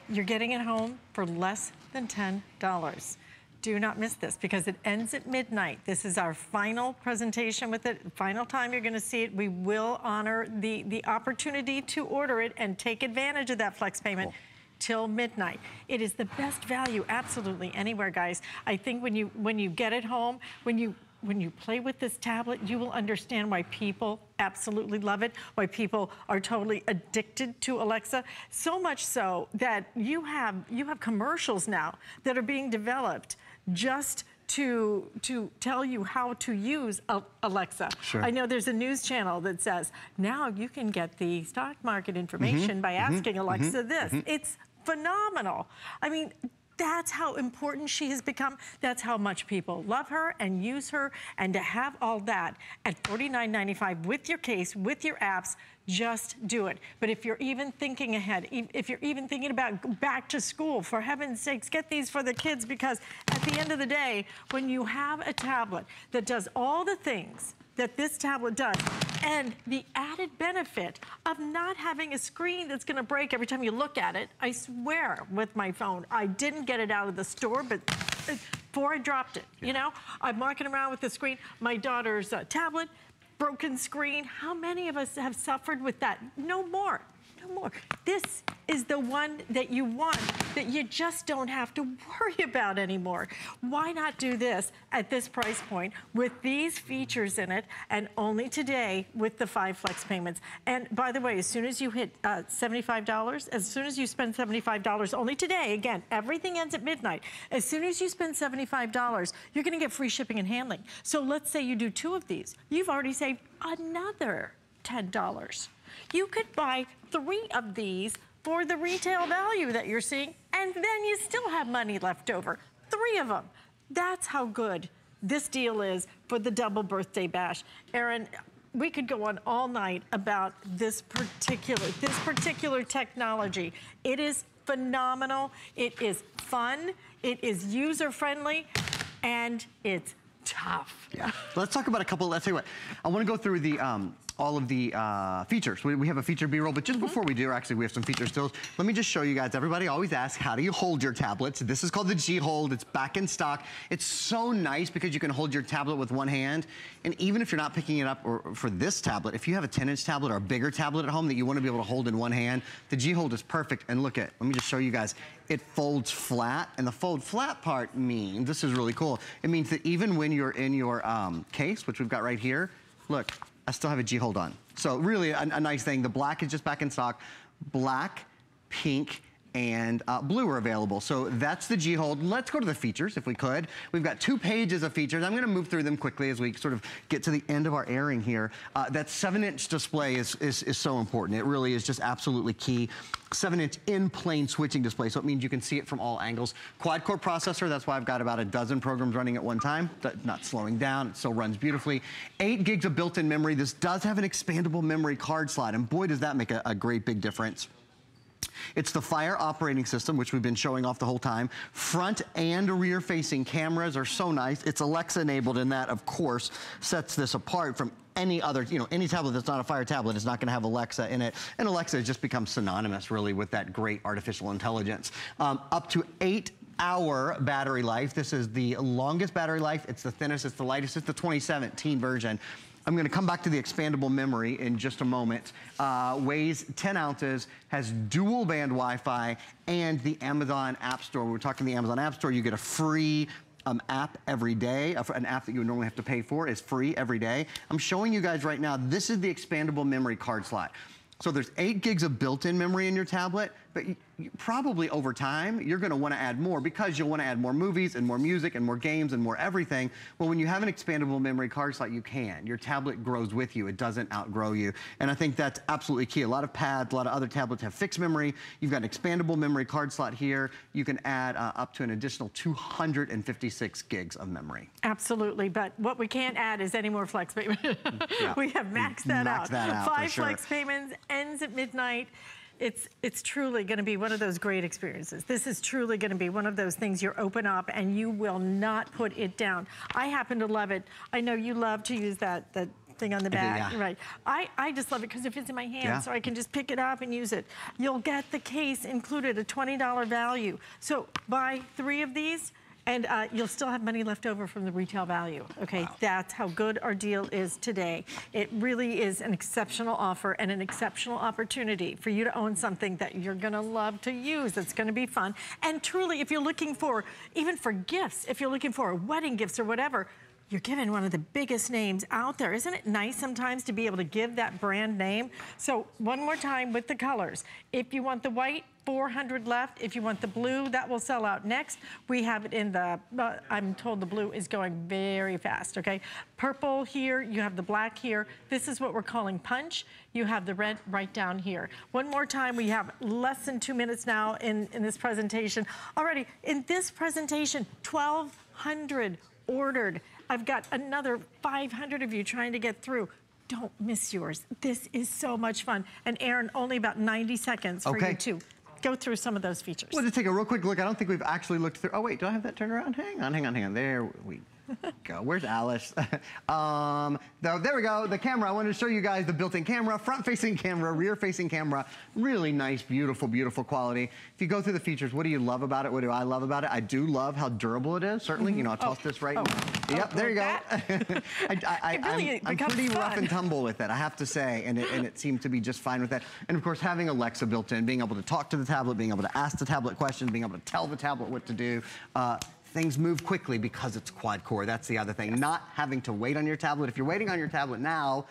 You're getting it home for less than $10. Do not miss this because it ends at midnight. This is our final presentation with it, final time you're gonna see it. We will honor the, the opportunity to order it and take advantage of that flex payment till midnight. It is the best value absolutely anywhere, guys. I think when you when you get it home, when you when you play with this tablet, you will understand why people absolutely love it, why people are totally addicted to Alexa. So much so that you have you have commercials now that are being developed just to to tell you how to use Alexa. Sure. I know there's a news channel that says now you can get the stock market information Mhm, by mhm, asking Alexa mhm, this. mhm. It's phenomenal. I mean, that's how important she has become. That's how much people love her and use her. And to have all that at $49.95 with your case, with your apps, just do it. But if you're even thinking ahead, if you're even thinking about back to school, for heaven's sakes, get these for the kids because at the end of the day, when you have a tablet that does all the things that this tablet does and the added benefit of not having a screen that's going to break every time you look at it. I swear with my phone, I didn't get it out of the store, but uh, before I dropped it, you know, I'm walking around with the screen. My daughter's uh, tablet, broken screen. How many of us have suffered with that? No more. More. This is the one that you want that you just don't have to worry about anymore. Why not do this at this price point with these features in it and only today with the five flex payments? And by the way, as soon as you hit uh, $75, as soon as you spend $75, only today, again, everything ends at midnight. As soon as you spend $75, you're gonna get free shipping and handling. So let's say you do two of these. You've already saved another $10. You could buy three of these for the retail value that you're seeing, and then you still have money left over. Three of them. That's how good this deal is for the double birthday bash. Aaron, we could go on all night about this particular this particular technology. It is phenomenal. It is fun. It is user friendly, and it's tough. Yeah. Let's talk about a couple, let's you what. I want to go through the, um, all of the uh, features. We, we have a feature B-roll, but just before we do, actually, we have some feature stills. Let me just show you guys. Everybody always asks, how do you hold your tablets? This is called the G-Hold. It's back in stock. It's so nice because you can hold your tablet with one hand. And even if you're not picking it up or for this tablet, if you have a 10-inch tablet or a bigger tablet at home that you want to be able to hold in one hand, the G-Hold is perfect. And look at, let me just show you guys. It folds flat, and the fold flat part means, this is really cool, it means that even when you're in your um, case, which we've got right here, look, I still have a G-Hold on. So really a, a nice thing. The black is just back in stock. Black, pink, and uh, blue are available. So that's the G-Hold. Let's go to the features if we could. We've got two pages of features. I'm gonna move through them quickly as we sort of get to the end of our airing here. Uh, that seven inch display is, is, is so important. It really is just absolutely key. Seven inch in plane switching display. So it means you can see it from all angles. Quad core processor. That's why I've got about a dozen programs running at one time. Not slowing down. It still runs beautifully. Eight gigs of built-in memory. This does have an expandable memory card slot. And boy, does that make a, a great big difference. It's the Fire operating system, which we've been showing off the whole time. Front and rear facing cameras are so nice. It's Alexa enabled and that, of course, sets this apart from any other, you know, any tablet that's not a Fire tablet is not gonna have Alexa in it. And Alexa has just become synonymous really with that great artificial intelligence. Um, up to eight hour battery life. This is the longest battery life. It's the thinnest, it's the lightest, it's the 2017 version. I'm gonna come back to the expandable memory in just a moment. Uh, weighs 10 ounces, has dual band Wi-Fi, and the Amazon App Store. We're talking the Amazon App Store, you get a free um, app every day, an app that you would normally have to pay for is free every day. I'm showing you guys right now, this is the expandable memory card slot. So there's eight gigs of built-in memory in your tablet, but you, you- probably over time, you're gonna wanna add more because you'll wanna add more movies and more music and more games and more everything. Well, when you have an expandable memory card slot, you can. Your tablet grows with you. It doesn't outgrow you. And I think that's absolutely key. A lot of pads, a lot of other tablets have fixed memory. You've got an expandable memory card slot here. You can add uh, up to an additional 256 gigs of memory. Absolutely, but what we can't add is any more flex payment. Yeah. we have maxed that Maxed out. that out, Five sure. flex payments ends at midnight. It's it's truly going to be one of those great experiences. This is truly going to be one of those things you open up and you will not put it down. I happen to love it. I know you love to use that that thing on the back, yeah. right? I, I just love it because it fits in my hand, Yeah. so I can just pick it up and use it. You'll get the case included, a $20 value. So buy three of these, and uh, you'll still have money left over from the retail value. Okay, that's how good our deal is today. It really is an exceptional offer and an exceptional opportunity for you to own something that you're gonna love to use. That's gonna be fun. And truly, if you're looking for, even for gifts, if you're looking for wedding gifts or whatever, you're giving one of the biggest names out there. Isn't it nice sometimes to be able to give that brand name? So one more time with the colors. If you want the white, 400 left. If you want the blue, that will sell out next. We have it in the, uh, I'm told the blue is going very fast, okay? Purple here, you have the black here. This is what we're calling punch. You have the red right down here. One more time, we have less than two minutes now in, in this presentation. Already, in this presentation, 1,200 ordered. I've got another 500 of you trying to get through. Don't miss yours. This is so much fun. And Aaron, only about 90 seconds for Okay. you to go through some of those features. We'll just take a real quick look. I don't think we've actually looked through. Oh, wait, do I have that turned around? Hang on, hang on, hang on. There we go. Where's Alyce? um, the, there we go. The camera. I wanted to show you guys the built-in camera, front-facing camera, rear-facing camera. Really nice, beautiful, beautiful quality. If you go through the features, what do you love about it? What do I love about it? I do love how durable it is. Certainly, you know, I'll toss this right. Yep, there you go. I, I, really I'm, I'm pretty rough and tumble with it, I have to say, and it, and it seemed to be just fine with that. And of course, having Alexa built in, being able to talk to the tablet, being able to ask the tablet questions, being able to tell the tablet what to do. Uh, Things move quickly because it's quad core. That's the other thing. Not having to wait on your tablet. If you're waiting on your tablet now,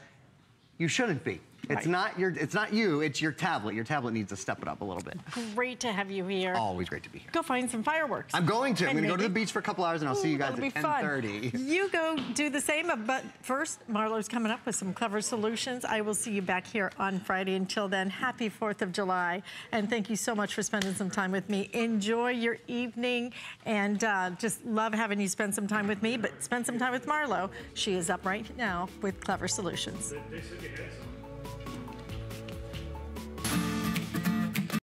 you shouldn't be. It's Right. not your. It's not you. It's your tablet. Your tablet needs to step it up a little bit. Great to have you here. Always great to be here. Go find some fireworks. I'm going to. I'm going to go to the beach for a couple hours, and I'll see you guys at be 10:30. You go do the same, but first, Marlo's coming up with some clever solutions. I will see you back here on Friday. Until then, happy 4th of July, and thank you so much for spending some time with me. Enjoy your evening, and uh, just love having you spend some time with me, but spend some time with Marlo. She is up right now with Clever Solutions.